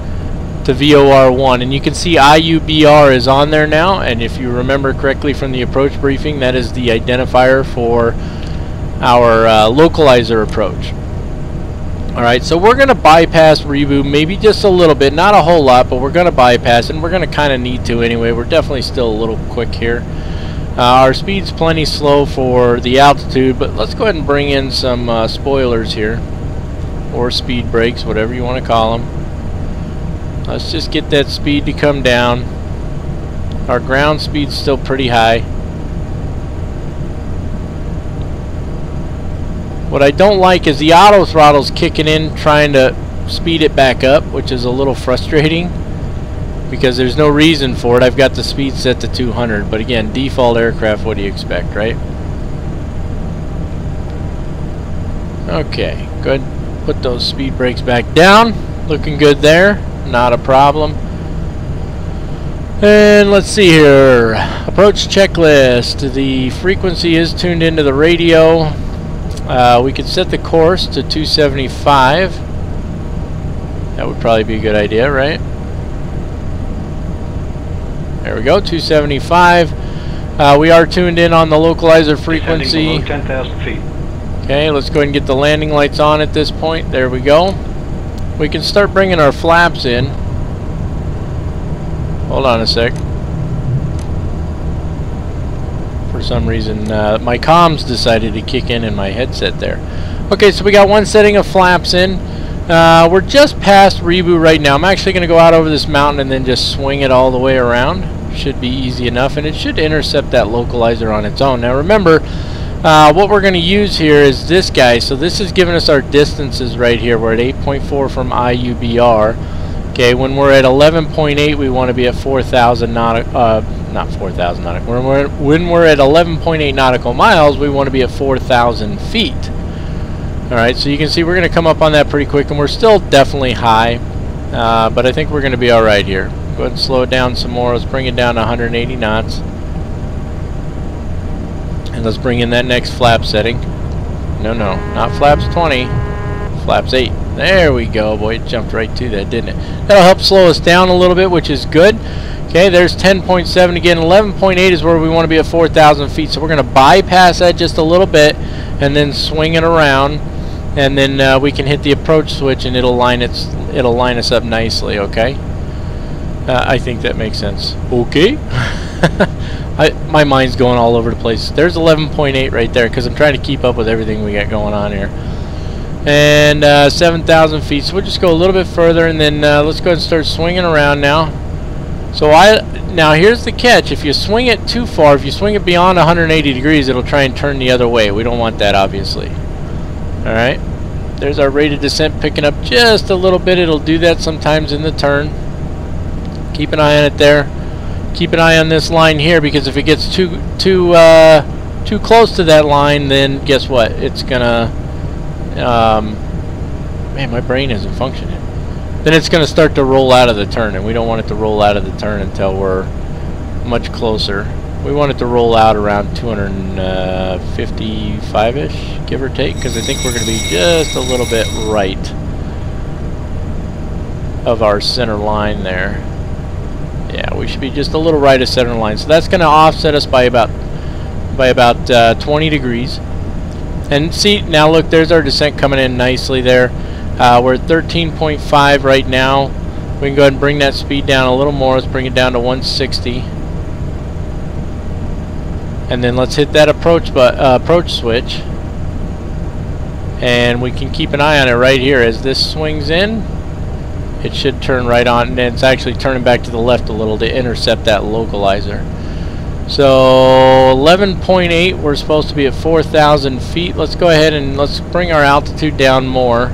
to VOR1 and you can see IUBR is on there now and if you remember correctly from the approach briefing that is the identifier for our uh, localizer approach. Alright, so we're going to bypass reboot maybe just a little bit, not a whole lot, but we're going to bypass and we're going to kind of need to anyway. We're definitely still a little quick here. Uh, our speed's plenty slow for the altitude, but let's go ahead and bring in some uh, spoilers here. Or speed brakes, whatever you want to call them. Let's just get that speed to come down. Our ground speed's still pretty high. What I don't like is the auto throttle's kicking in trying to speed it back up, which is a little frustrating because there's no reason for it. I've got the speed set to 200, but again, default aircraft, what do you expect, right? Okay, good. Put those speed brakes back down. Looking good there. Not a problem. And let's see here. Approach checklist. The frequency is tuned into the radio. Uh, we could set the course to 275. That would probably be a good idea, right? There we go, 275. Uh, we are tuned in on the localizer frequency. 10,000 feet. Okay, let's go ahead and get the landing lights on at this point. There we go. We can start bringing our flaps in. Hold on a sec. For some reason, uh, my comms decided to kick in in my headset there. Okay, so we got one setting of flaps in. Uh, we're just past reboot right now. I'm actually going to go out over this mountain and then just swing it all the way around. Should be easy enough, and it should intercept that localizer on its own. Now remember, uh, what we're going to use here is this guy. So this is giving us our distances right here. We're at 8.4 from IUBR. Okay, when we're at 11.8, we want to be at 4,000 nautical, uh, not 4,000 nautical. When we're, when we're at 11.8 nautical miles, we want to be at 4,000 feet. Alright, so you can see we're going to come up on that pretty quick, and we're still definitely high, uh, but I think we're going to be alright here. Go ahead and slow it down some more. Let's bring it down to 180 knots. And let's bring in that next flap setting. No, no, not flaps 20, flaps 8. There we go. Boy, it jumped right to that, didn't it? That'll help slow us down a little bit, which is good. Okay, there's 10.7 again. 11.8 is where we want to be at 4,000 feet. So we're going to bypass that just a little bit and then swing it around. And then uh, we can hit the approach switch and it'll line its it'll line us up nicely okay? Uh, I think that makes sense. Okay. I, my mind's going all over the place. There's 11.8 right there because I'm trying to keep up with everything we got going on here. And uh, 7,000 feet. So we'll just go a little bit further and then uh, let's go ahead and start swinging around now so I now here's the catch if you swing it too far if you swing it beyond 180 degrees it'll try and turn the other way we don't want that obviously Alright, there's our rate of descent picking up just a little bit. It'll do that sometimes in the turn. Keep an eye on it there. Keep an eye on this line here because if it gets too too uh, too close to that line, then guess what? It's gonna um, man, my brain isn't functioning. Then it's gonna start to roll out of the turn, and we don't want it to roll out of the turn until we're much closer. We want it to roll out around 255-ish, give or take, because I think we're going to be just a little bit right of our center line there. Yeah, we should be just a little right of center line. So that's going to offset us by about by about uh, 20 degrees. And see, now look, there's our descent coming in nicely there. Uh, we're at 13.5 right now. We can go ahead and bring that speed down a little more. Let's bring it down to 160 and then let's hit that approach but uh, approach switch. And we can keep an eye on it right here. As this swings in it should turn right on and it's actually turning back to the left a little to intercept that localizer. So 11.8 we're supposed to be at 4,000 feet. Let's go ahead and let's bring our altitude down more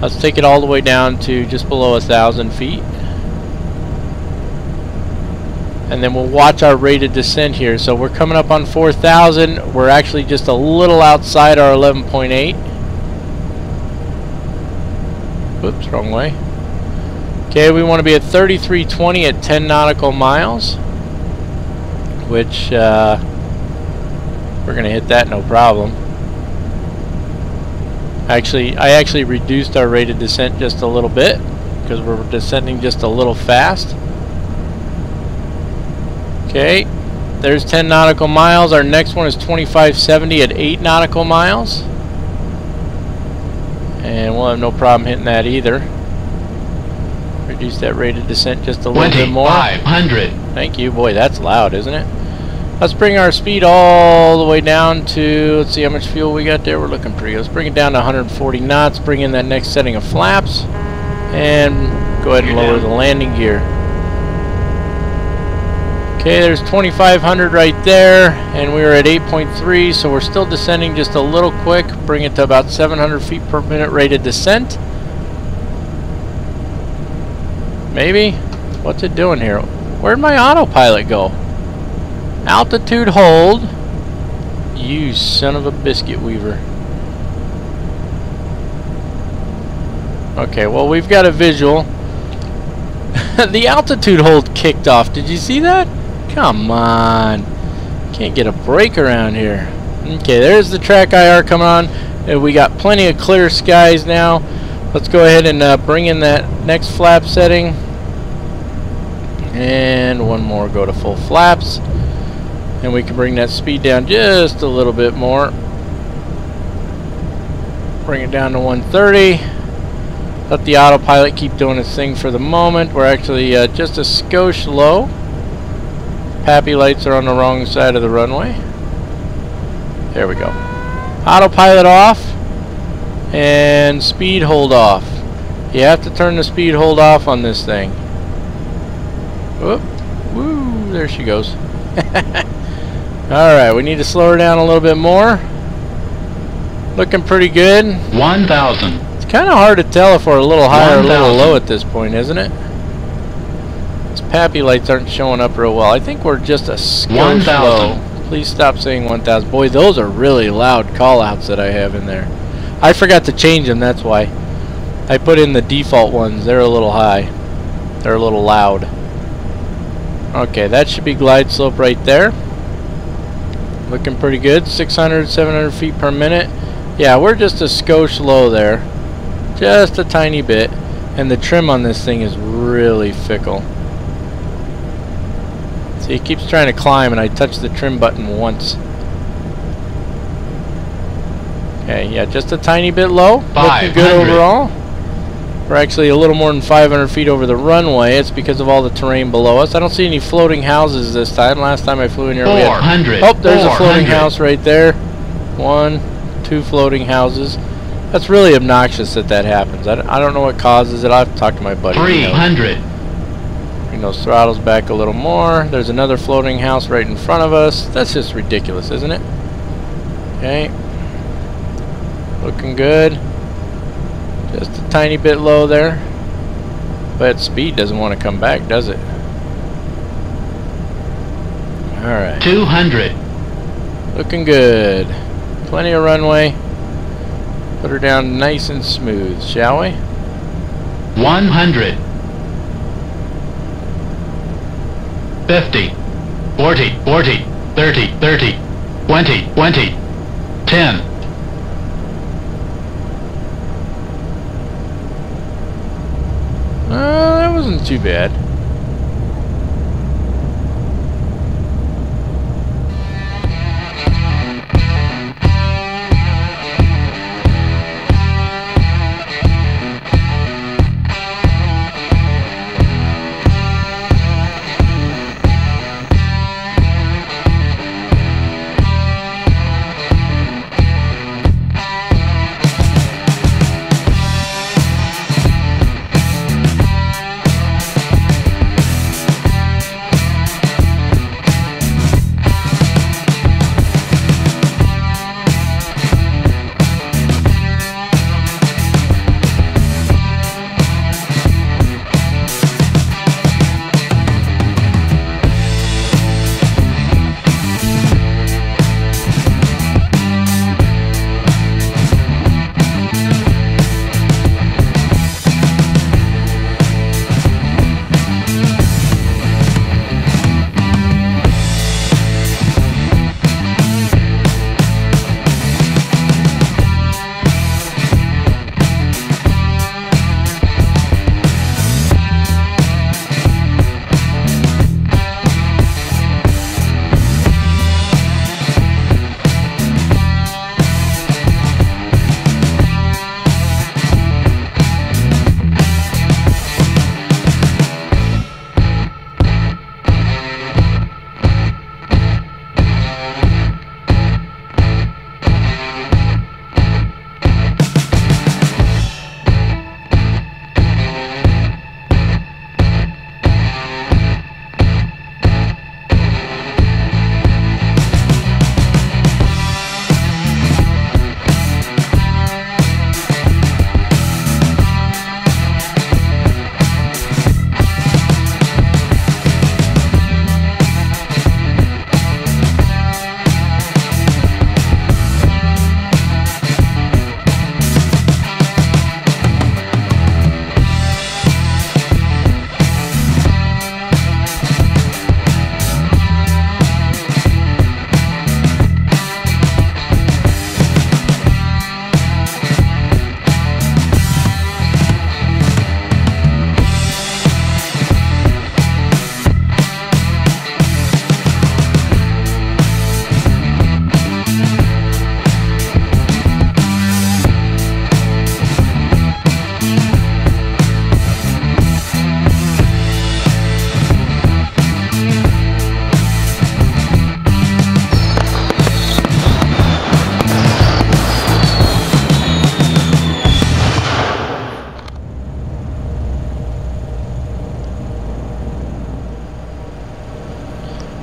let's take it all the way down to just below a thousand feet and then we'll watch our rated descent here. So we're coming up on 4,000. We're actually just a little outside our 11.8. Whoops, wrong way. Okay, we want to be at 3320 at 10 nautical miles, which uh, we're going to hit that no problem. Actually, I actually reduced our rate of descent just a little bit because we're descending just a little fast. Okay, there's 10 nautical miles. Our next one is 2570 at 8 nautical miles. And we'll have no problem hitting that either. Reduce that rate of descent just a little bit more. 500. Thank you. Boy, that's loud, isn't it? Let's bring our speed all the way down to, let's see how much fuel we got there. We're looking pretty good. Let's bring it down to 140 knots. Bring in that next setting of flaps. And go ahead and lower the landing gear. Okay, there's 2500 right there, and we are at 8.3, so we're still descending just a little quick. Bring it to about 700 feet per minute rated descent. Maybe? What's it doing here? Where'd my autopilot go? Altitude hold. You son of a biscuit weaver. Okay, well we've got a visual. the altitude hold kicked off. Did you see that? Come on. Can't get a break around here. Okay, there's the TrackIR coming on. Uh, we got plenty of clear skies now. Let's go ahead and uh, bring in that next flap setting. And one more, go to full flaps. And we can bring that speed down just a little bit more. Bring it down to 130. Let the autopilot keep doing its thing for the moment. We're actually uh, just a skosh low. PAPI lights are on the wrong side of the runway. There we go. Autopilot off. And speed hold off. You have to turn the speed hold off on this thing. Whoop. Woo. There she goes. Alright, we need to slow her down a little bit more. Looking pretty good. 1,000. It's kind of hard to tell if we're a little high or a little low at this point, isn't it? These PAPI lights aren't showing up real well. I think we're just a skosh 1,000. low. Please stop saying 1,000. Boy, those are really loud call-outs that I have in there. I forgot to change them, that's why. I put in the default ones. They're a little high. They're a little loud. Okay, that should be glide slope right there. Looking pretty good. 600, 700 feet per minute. Yeah, we're just a skosh low there. Just a tiny bit. And the trim on this thing is really fickle. See, it keeps trying to climb and I touch the trim button once. Okay, yeah, just a tiny bit low. Looking good overall. We're actually a little more than 500 feet over the runway. It's because of all the terrain below us. I don't see any floating houses this time. Last time I flew in here, we had 400. Oh, there's a floating house right there. One, two floating houses. That's really obnoxious that that happens. I, don't- I don't know what causes it. I'll have to talk to my buddy. He knows. 300. Bring those throttles back a little more. There's another floating house right in front of us. That's just ridiculous, isn't it? Okay. Looking good. Just a tiny bit low there. But speed doesn't want to come back, does it? Alright. 200. Looking good. Plenty of runway. Put her down nice and smooth, shall we? 100. 50. 40. 40. 30. 30. 20. 20. 10. Uh, that wasn't too bad.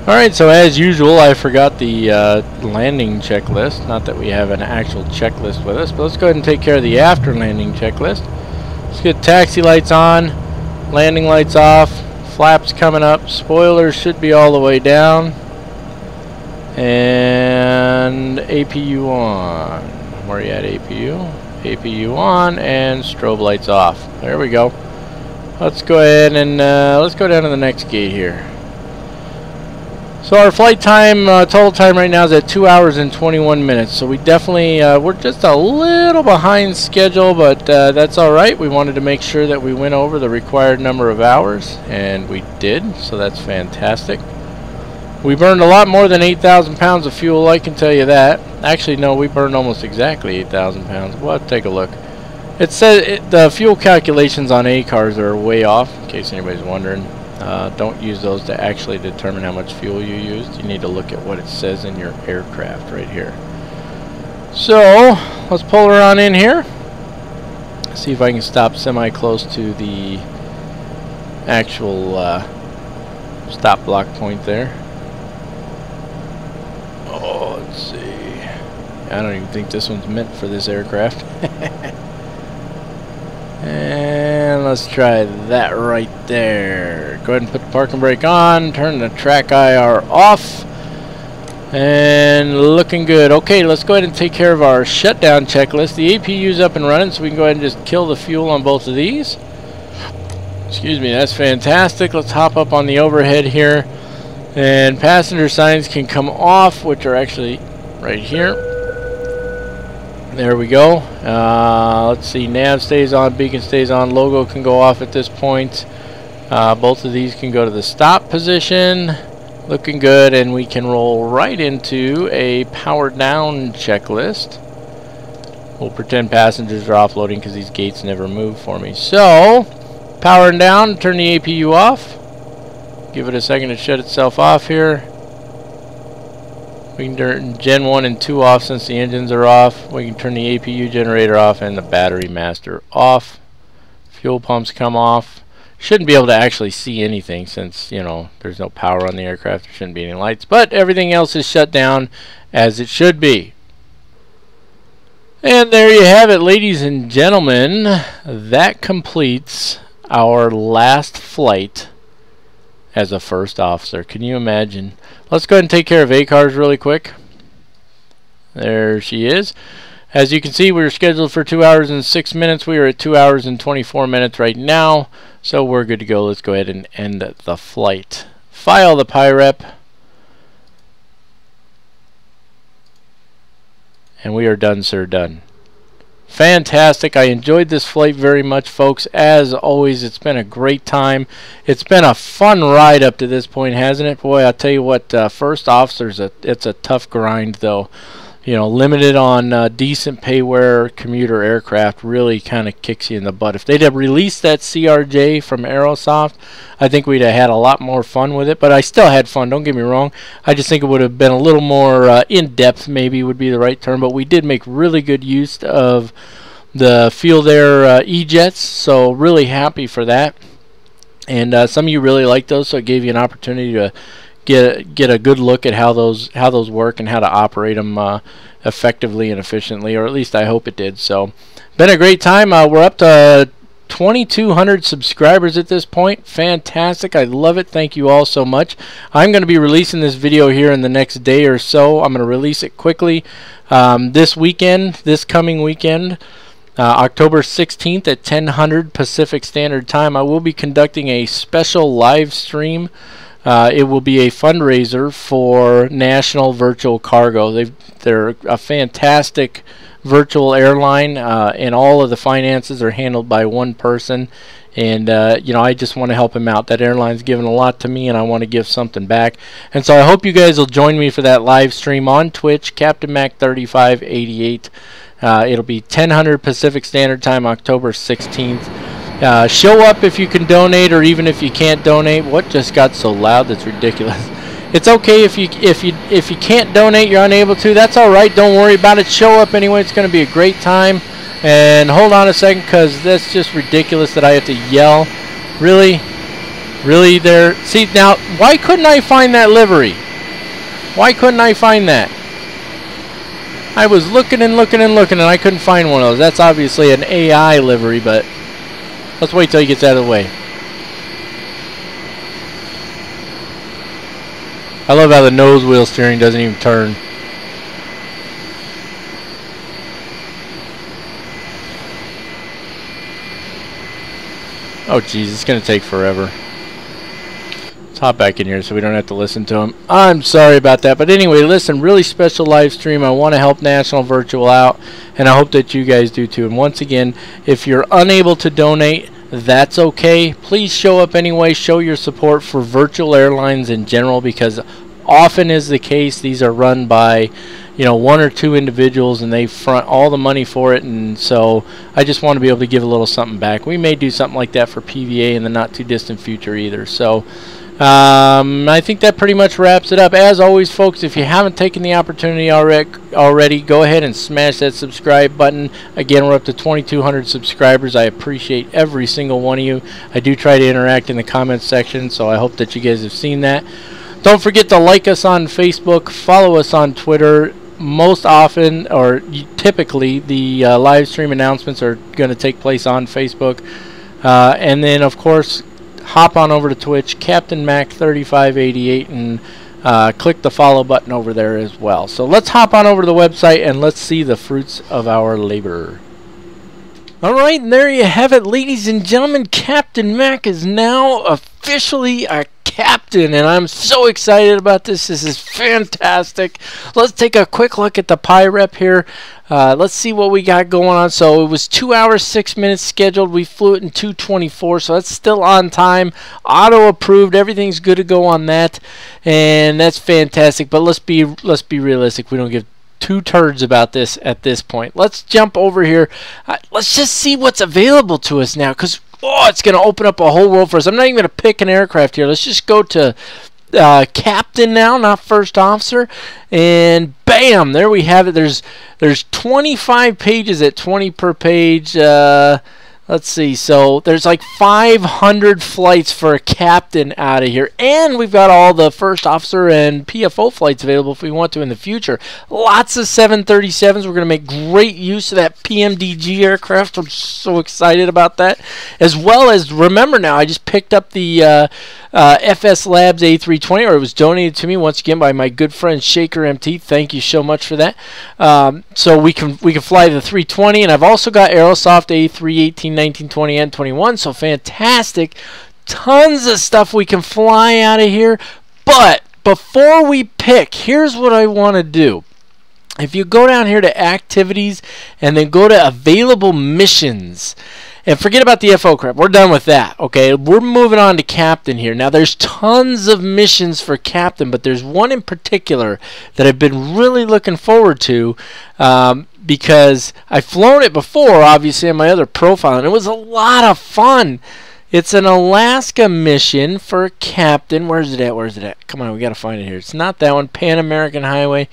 Alright, so as usual, I forgot the uh, landing checklist. Not that we have an actual checklist with us, but let's go ahead and take care of the after landing checklist. Let's get taxi lights on, landing lights off, flaps coming up, spoilers should be all the way down, and APU on. Where are you at, APU? APU on, and strobe lights off. There we go. Let's go ahead and uh, let's go down to the next gate here. So our flight time, uh, total time right now is at 2 hours and 21 minutes. So we definitely, uh, we're just a little behind schedule, but uh, that's alright. We wanted to make sure that we went over the required number of hours, and we did, so that's fantastic. We burned a lot more than 8,000 pounds of fuel, I can tell you that. Actually, no, we burned almost exactly 8,000 pounds. Well, take a look. It says it, the fuel calculations on ACARS are way off, in case anybody's wondering. Uh, don't use those to actually determine how much fuel you used. You need to look at what it says in your aircraft right here. So, let's pull her on in here. See if I can stop semi-close to the actual uh, stop block point there. Oh, let's see. I don't even think this one's meant for this aircraft. And let's try that right there. Go ahead and put the parking brake on. Turn the TrackIR off. And looking good. Okay, let's go ahead and take care of our shutdown checklist. The APU's up and running, so we can go ahead and just kill the fuel on both of these. Excuse me, that's fantastic. Let's hop up on the overhead here. And passenger signs can come off, which are actually right here. There we go. Uh, let's see, nav stays on, beacon stays on, logo can go off at this point. Uh, both of these can go to the stop position. Looking good, and we can roll right into a power down checklist. We'll pretend passengers are offloading because these gates never move for me. So, powering down, turn the APU off. Give it a second to shut itself off here. We can turn Gen 1 and 2 off since the engines are off. We can turn the APU generator off and the battery master off. Fuel pumps come off. Shouldn't be able to actually see anything since, you know, there's no power on the aircraft. There shouldn't be any lights. But everything else is shut down as it should be. And there you have it, ladies and gentlemen. That completes our last flight as a first officer. Can you imagine? Let's go ahead and take care of ACARS really quick. There she is. As you can see, we were scheduled for 2 hours and 6 minutes. We are at 2 hours and 24 minutes right now. So we're good to go. Let's go ahead and end the flight. File the PIREP. And we are done, sir, done. Fantastic. I enjoyed this flight very much, folks. As always, it's been a great time. It's been a fun ride up to this point, hasn't it? Boy, I'll tell you what, uh, first officers, it's a tough grind, though you know, limited on uh, decent payware commuter aircraft really kind of kicks you in the butt. If they'd have released that CRJ from Aerosoft, I think we'd have had a lot more fun with it. But I still had fun, don't get me wrong. I just think it would have been a little more uh, in-depth, maybe would be the right term. But we did make really good use of the FeelThere uh, E-Jets, so really happy for that. And uh, some of you really liked those, so it gave you an opportunity to get get a good look at how those how those work and how to operate them uh, effectively and efficiently, or at least I hope it did. So, been a great time. Uh, we're up to 2,200 subscribers at this point. Fantastic. I love it. Thank you all so much. I'm going to be releasing this video here in the next day or so. I'm going to release it quickly um, this weekend, this coming weekend. Uh, October 16th at 1000 Pacific Standard Time, I will be conducting a special live stream uh, it will be a fundraiser for National Virtual Cargo. they they're a fantastic virtual airline, uh, and all of the finances are handled by one person. And uh, you know, I just want to help him out. That airline's given a lot to me, and I want to give something back. And so I hope you guys will join me for that live stream on Twitch, Captain Mac 3588. Uh, it'll be 1000 Pacific Standard Time, October 16th. Uh, show up if you can donate, or even if you can't donate. What just got so loud? That's ridiculous. It's okay if you if you if you can't donate, you're unable to. That's all right. Don't worry about it. Show up anyway. It's going to be a great time. And hold on a second, because that's just ridiculous that I have to yell. Really? Really there? See, now, why couldn't I find that livery? Why couldn't I find that? I was looking and looking and looking and I couldn't find one of those. That's obviously an AI livery, but let's wait till he gets out of the way. I love how the nose wheel steering doesn't even turn. Oh jeez, it's gonna take forever. Let's hop back in here so we don't have to listen to him. I'm sorry about that, but anyway, listen, really special live stream. I want to help National Virtual out, and I hope that you guys do too. And once again, if you're unable to donate, that's okay. Please show up anyway. Show your support for virtual airlines in general because often is the case these are run by you know one or two individuals and they front all the money for it and so I just want to be able to give a little something back we may do something like that for PVA in the not too distant future either so um, I think that pretty much wraps it up. As always folks if you haven't taken the opportunity already already go ahead and smash that subscribe button. Again we're up to 2200 subscribers. I appreciate every single one of you. I do try to interact in the comments section so I hope that you guys have seen that. Don't forget to like us on Facebook, follow us on Twitter. Most often, or typically, the uh, live stream announcements are going to take place on Facebook. Uh, and then, of course, hop on over to Twitch, Captain Mac 3588, and uh, click the follow button over there as well. So let's hop on over to the website and let's see the fruits of our labor. Alright, and there you have it, ladies and gentlemen. Captain Mac is now officially a captain, and I'm so excited about this. This is fantastic. Let's take a quick look at the PIREP here. Uh, let's see what we got going on. So it was 2 hours, 6 minutes scheduled. We flew it in 224, so that's still on time. Auto approved. Everything's good to go on that, and that's fantastic. But let's be let's be realistic. We don't give two turds about this at this point. Let's jump over here. Uh, let's just see what's available to us now because oh, it's going to open up a whole world for us. I'm not even going to pick an aircraft here. Let's just go to uh, captain now, not first officer, and bam, there we have it. There's there's 25 pages at 20 per page. Uh, Let's see. So there's like 500 flights for a captain out of here, and we've got all the first officer and PFO flights available if we want to in the future. Lots of 737s. We're going to make great use of that PMDG aircraft. I'm so excited about that. As well as remember now, I just picked up the uh, uh, FS Labs A320, or it was donated to me once again by my good friend Shaker MT. Thank you so much for that. Um, so we can we can fly the 320, and I've also got Aerosoft A318 19, 20, and 21. So fantastic. Tons of stuff we can fly out of here. But before we pick, here's what I want to do. If you go down here to activities and then go to available missions, and forget about the FO crap. We're done with that. Okay, we're moving on to captain here. Now, there's tons of missions for captain, but there's one in particular that I've been really looking forward to. Um, because I've flown it before, obviously, on my other profile, and it was a lot of fun. It's an Alaska mission for captain. Where's it at? Where's it at? Come on, we gotta find it here. It's not that one. Pan American Highway.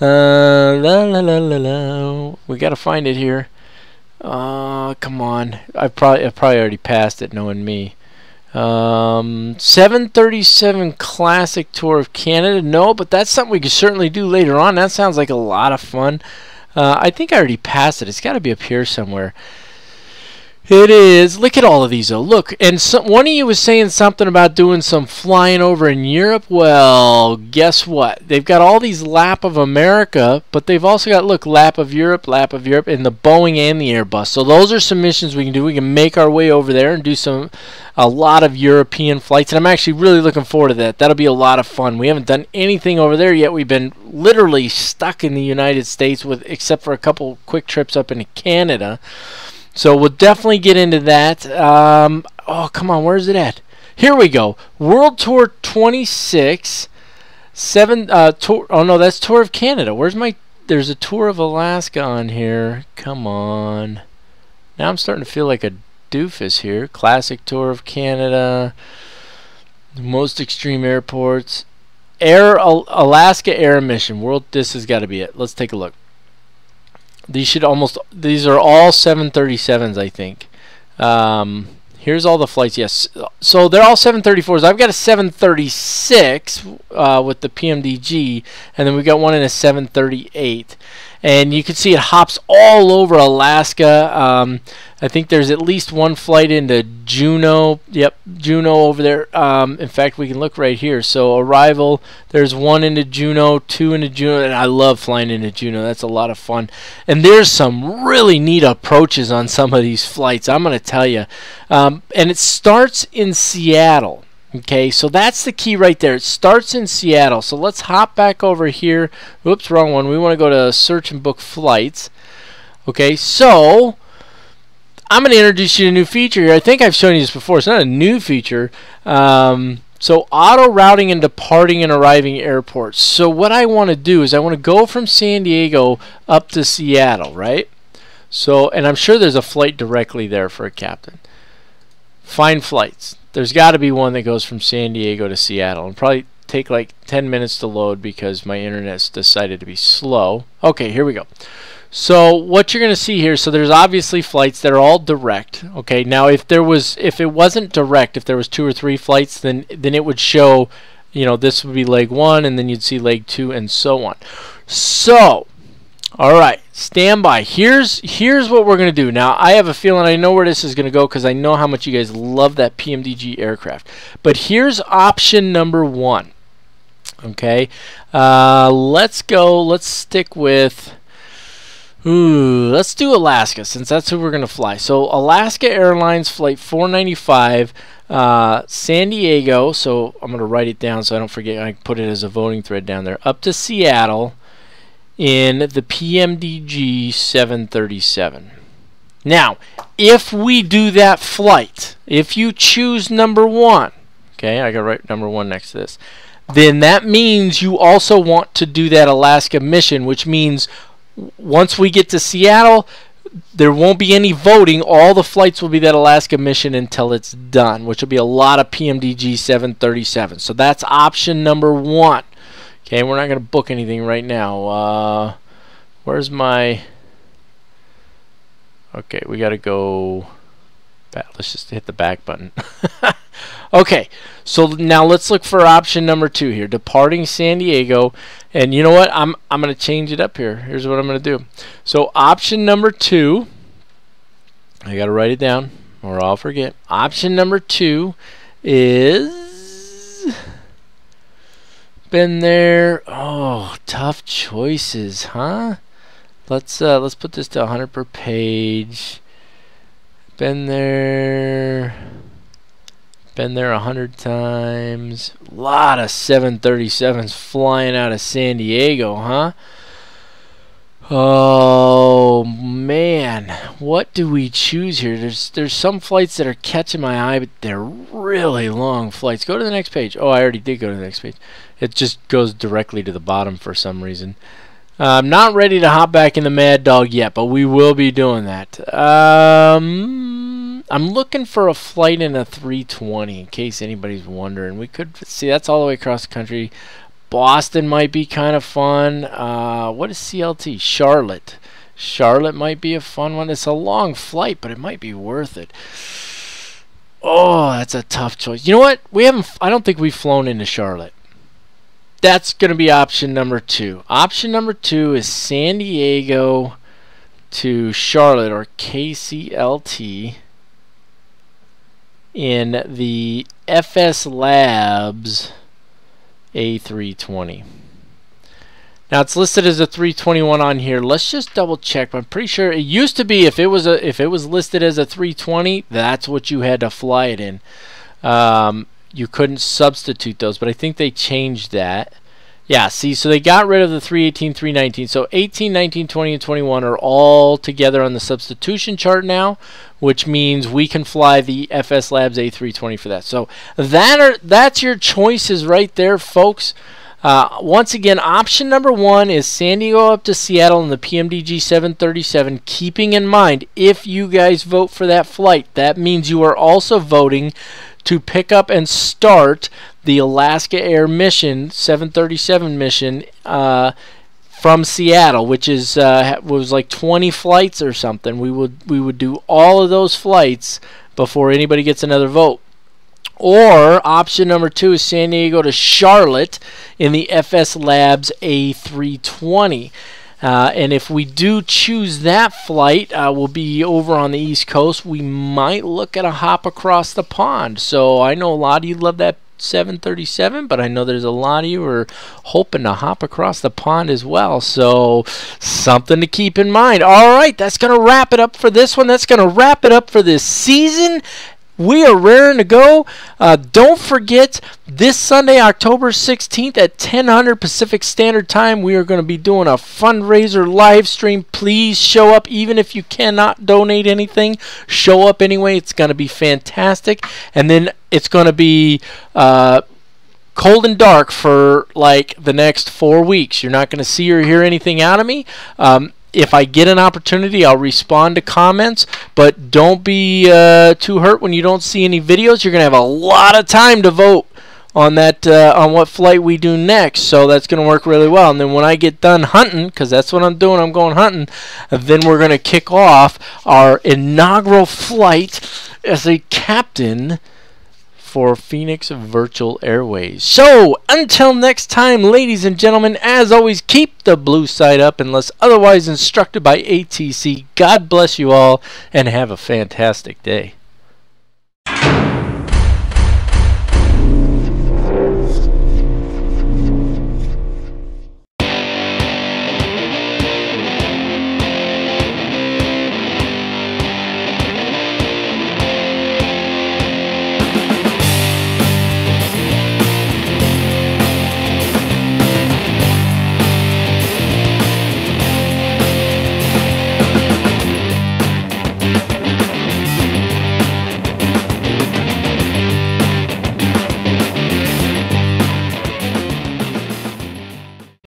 Uh, la la la la la. We gotta find it here. Uh, come on. I've probably I've probably already passed it, knowing me. Um, 737 Classic Tour of Canada. No, but that's something we could certainly do later on. That sounds like a lot of fun. Uh, I think I already passed it. It's got to be up here somewhere. It is. Look at all of these, though. Look, and one of you was saying something about doing some flying over in Europe. Well, guess what? They've got all these lap of America, but they've also got, look, lap of Europe, lap of Europe, and the Boeing and the Airbus. So those are some missions we can do. We can make our way over there and do some, a lot of European flights. And I'm actually really looking forward to that. That'll be a lot of fun. We haven't done anything over there yet. We've been literally stuck in the United States with, except for a couple quick trips up into Canada. So we'll definitely get into that. Um, oh, come on, where's it at? Here we go. World Tour 26. Seven. Uh, tour. Oh no, that's Tour of Canada. Where's my? There's a Tour of Alaska on here. Come on. Now I'm starting to feel like a doofus here. Classic Tour of Canada. Most extreme airports. Air Alaska Air Mission. World. This has got to be it. Let's take a look. These should almost. These are all 737s, I think. Um, Here's all the flights. Yes, so they're all 734s. I've got a 736 uh, with the PMDG, and then we've got one in a 738 and you can see it hops all over Alaska. Um, I think there's at least one flight into Juneau. Yep, Juneau over there. Um, in fact, we can look right here. So arrival, there's one into Juneau, two into Juneau, and I love flying into Juneau. That's a lot of fun. And there's some really neat approaches on some of these flights. I'm going to tell you. Um, and it starts in Seattle. Okay, so that's the key right there. It starts in Seattle. So let's hop back over here. Whoops, wrong one. We want to go to search and book flights. Okay, so I'm going to introduce you to a new feature here. I think I've shown you this before. It's not a new feature. Um, so auto routing and departing and arriving airports. So what I want to do is I want to go from San Diego up to Seattle, right? So, and I'm sure there's a flight directly there for a captain. Find flights there's got to be one that goes from San Diego to Seattle and probably take like 10 minutes to load because my internet's decided to be slow. Okay, here we go. So what you're going to see here, so there's obviously flights that are all direct. Okay, now if there was, if it wasn't direct, if there was two or three flights, then then it would show, you know, this would be leg one, and then you'd see leg two, and so on. So all right, stand by. Here's here's what we're gonna do. Now I have a feeling I know where this is gonna go because I know how much you guys love that PMDG aircraft. But here's option number one. Okay, uh, let's go. Let's stick with. Ooh, let's do Alaska since that's who we're gonna fly. So Alaska Airlines flight 495. Uh, San Diego, so I'm going to write it down so I don't forget. I put it as a voting thread down there. Up to Seattle, in the PMDG 737. Now, if we do that flight, if you choose number one, okay, I got right number one next to this, then that means you also want to do that Alaska mission, which means once we get to Seattle, there won't be any voting. All the flights will be that Alaska mission until it's done, which will be a lot of PMDG 737. So that's option number one. Okay, we're not going to book anything right now. Uh, where's my... Okay, we got to go... Back. Let's just hit the back button. okay, so now let's look for option number two here. Departing San Diego. And you know what? I'm, I'm going to change it up here. Here's what I'm going to do. So option number two... I got to write it down or I'll forget. Option number two is... Been there. Oh, tough choices, huh? Let's uh, let's put this to 100 per page. Been there. Been there a hundred times. A lot of 737s flying out of San Diego, huh? Oh man, what do we choose here? There's there's some flights that are catching my eye, but they're really long flights. Go to the next page. Oh, I already did go to the next page. It just goes directly to the bottom for some reason. Uh, I'm not ready to hop back in the Mad Dog yet, but we will be doing that. Um, I'm looking for a flight in a 320, in case anybody's wondering. We could see that's all the way across the country. Boston might be kind of fun. Uh, what is CLT? Charlotte. Charlotte might be a fun one. It's a long flight, but it might be worth it. Oh, that's a tough choice. You know what? We haven't. I don't think we've flown into Charlotte. That's going to be option number two. Option number two is San Diego to Charlotte or KCLT in the FS Labs A320. Now it's listed as a 321 on here. Let's just double check. I'm pretty sure it used to be if it was a if it was listed as a 320, that's what you had to fly it in. Um, you couldn't substitute those, but I think they changed that. Yeah, see, so they got rid of the 318, 319. So 18, 19, 20, and 21 are all together on the substitution chart now, which means we can fly the FS Labs A320 for that. So that are that's your choices right there, folks. Uh, once again, option number one is San Diego up to Seattle in the PMDG 737. Keeping in mind, if you guys vote for that flight, that means you are also voting to pick up and start the Alaska Air mission, 737 mission, uh, from Seattle, which is uh, was like 20 flights or something. We would we would do all of those flights before anybody gets another vote. Or option number two is San Diego to Charlotte in the FS Labs A320. Uh, and if we do choose that flight, uh, we'll be over on the East Coast. We might look at a hop across the pond. So I know a lot of you love that 737, but I know there's a lot of you are hoping to hop across the pond as well. So something to keep in mind. All right, that's going to wrap it up for this one. That's going to wrap it up for this season. We are raring to go. Uh, don't forget this Sunday, October 16th at 1000 Pacific Standard Time, we are going to be doing a fundraiser live stream. Please show up, even if you cannot donate anything. Show up anyway. It's going to be fantastic. And then it's going to be. Uh, cold and dark for like the next four weeks. You're not going to see or hear anything out of me. Um, if I get an opportunity, I'll respond to comments, but don't be uh, too hurt when you don't see any videos. You're going to have a lot of time to vote on that uh, on what flight we do next so that's going to work really well and then when i get done hunting because that's what i'm doing i'm going hunting then we're going to kick off our inaugural flight as a captain for Phoenix Virtual Airways. So, until next time, ladies and gentlemen, as always, keep the blue side up unless otherwise instructed by ATC. God bless you all and have a fantastic day.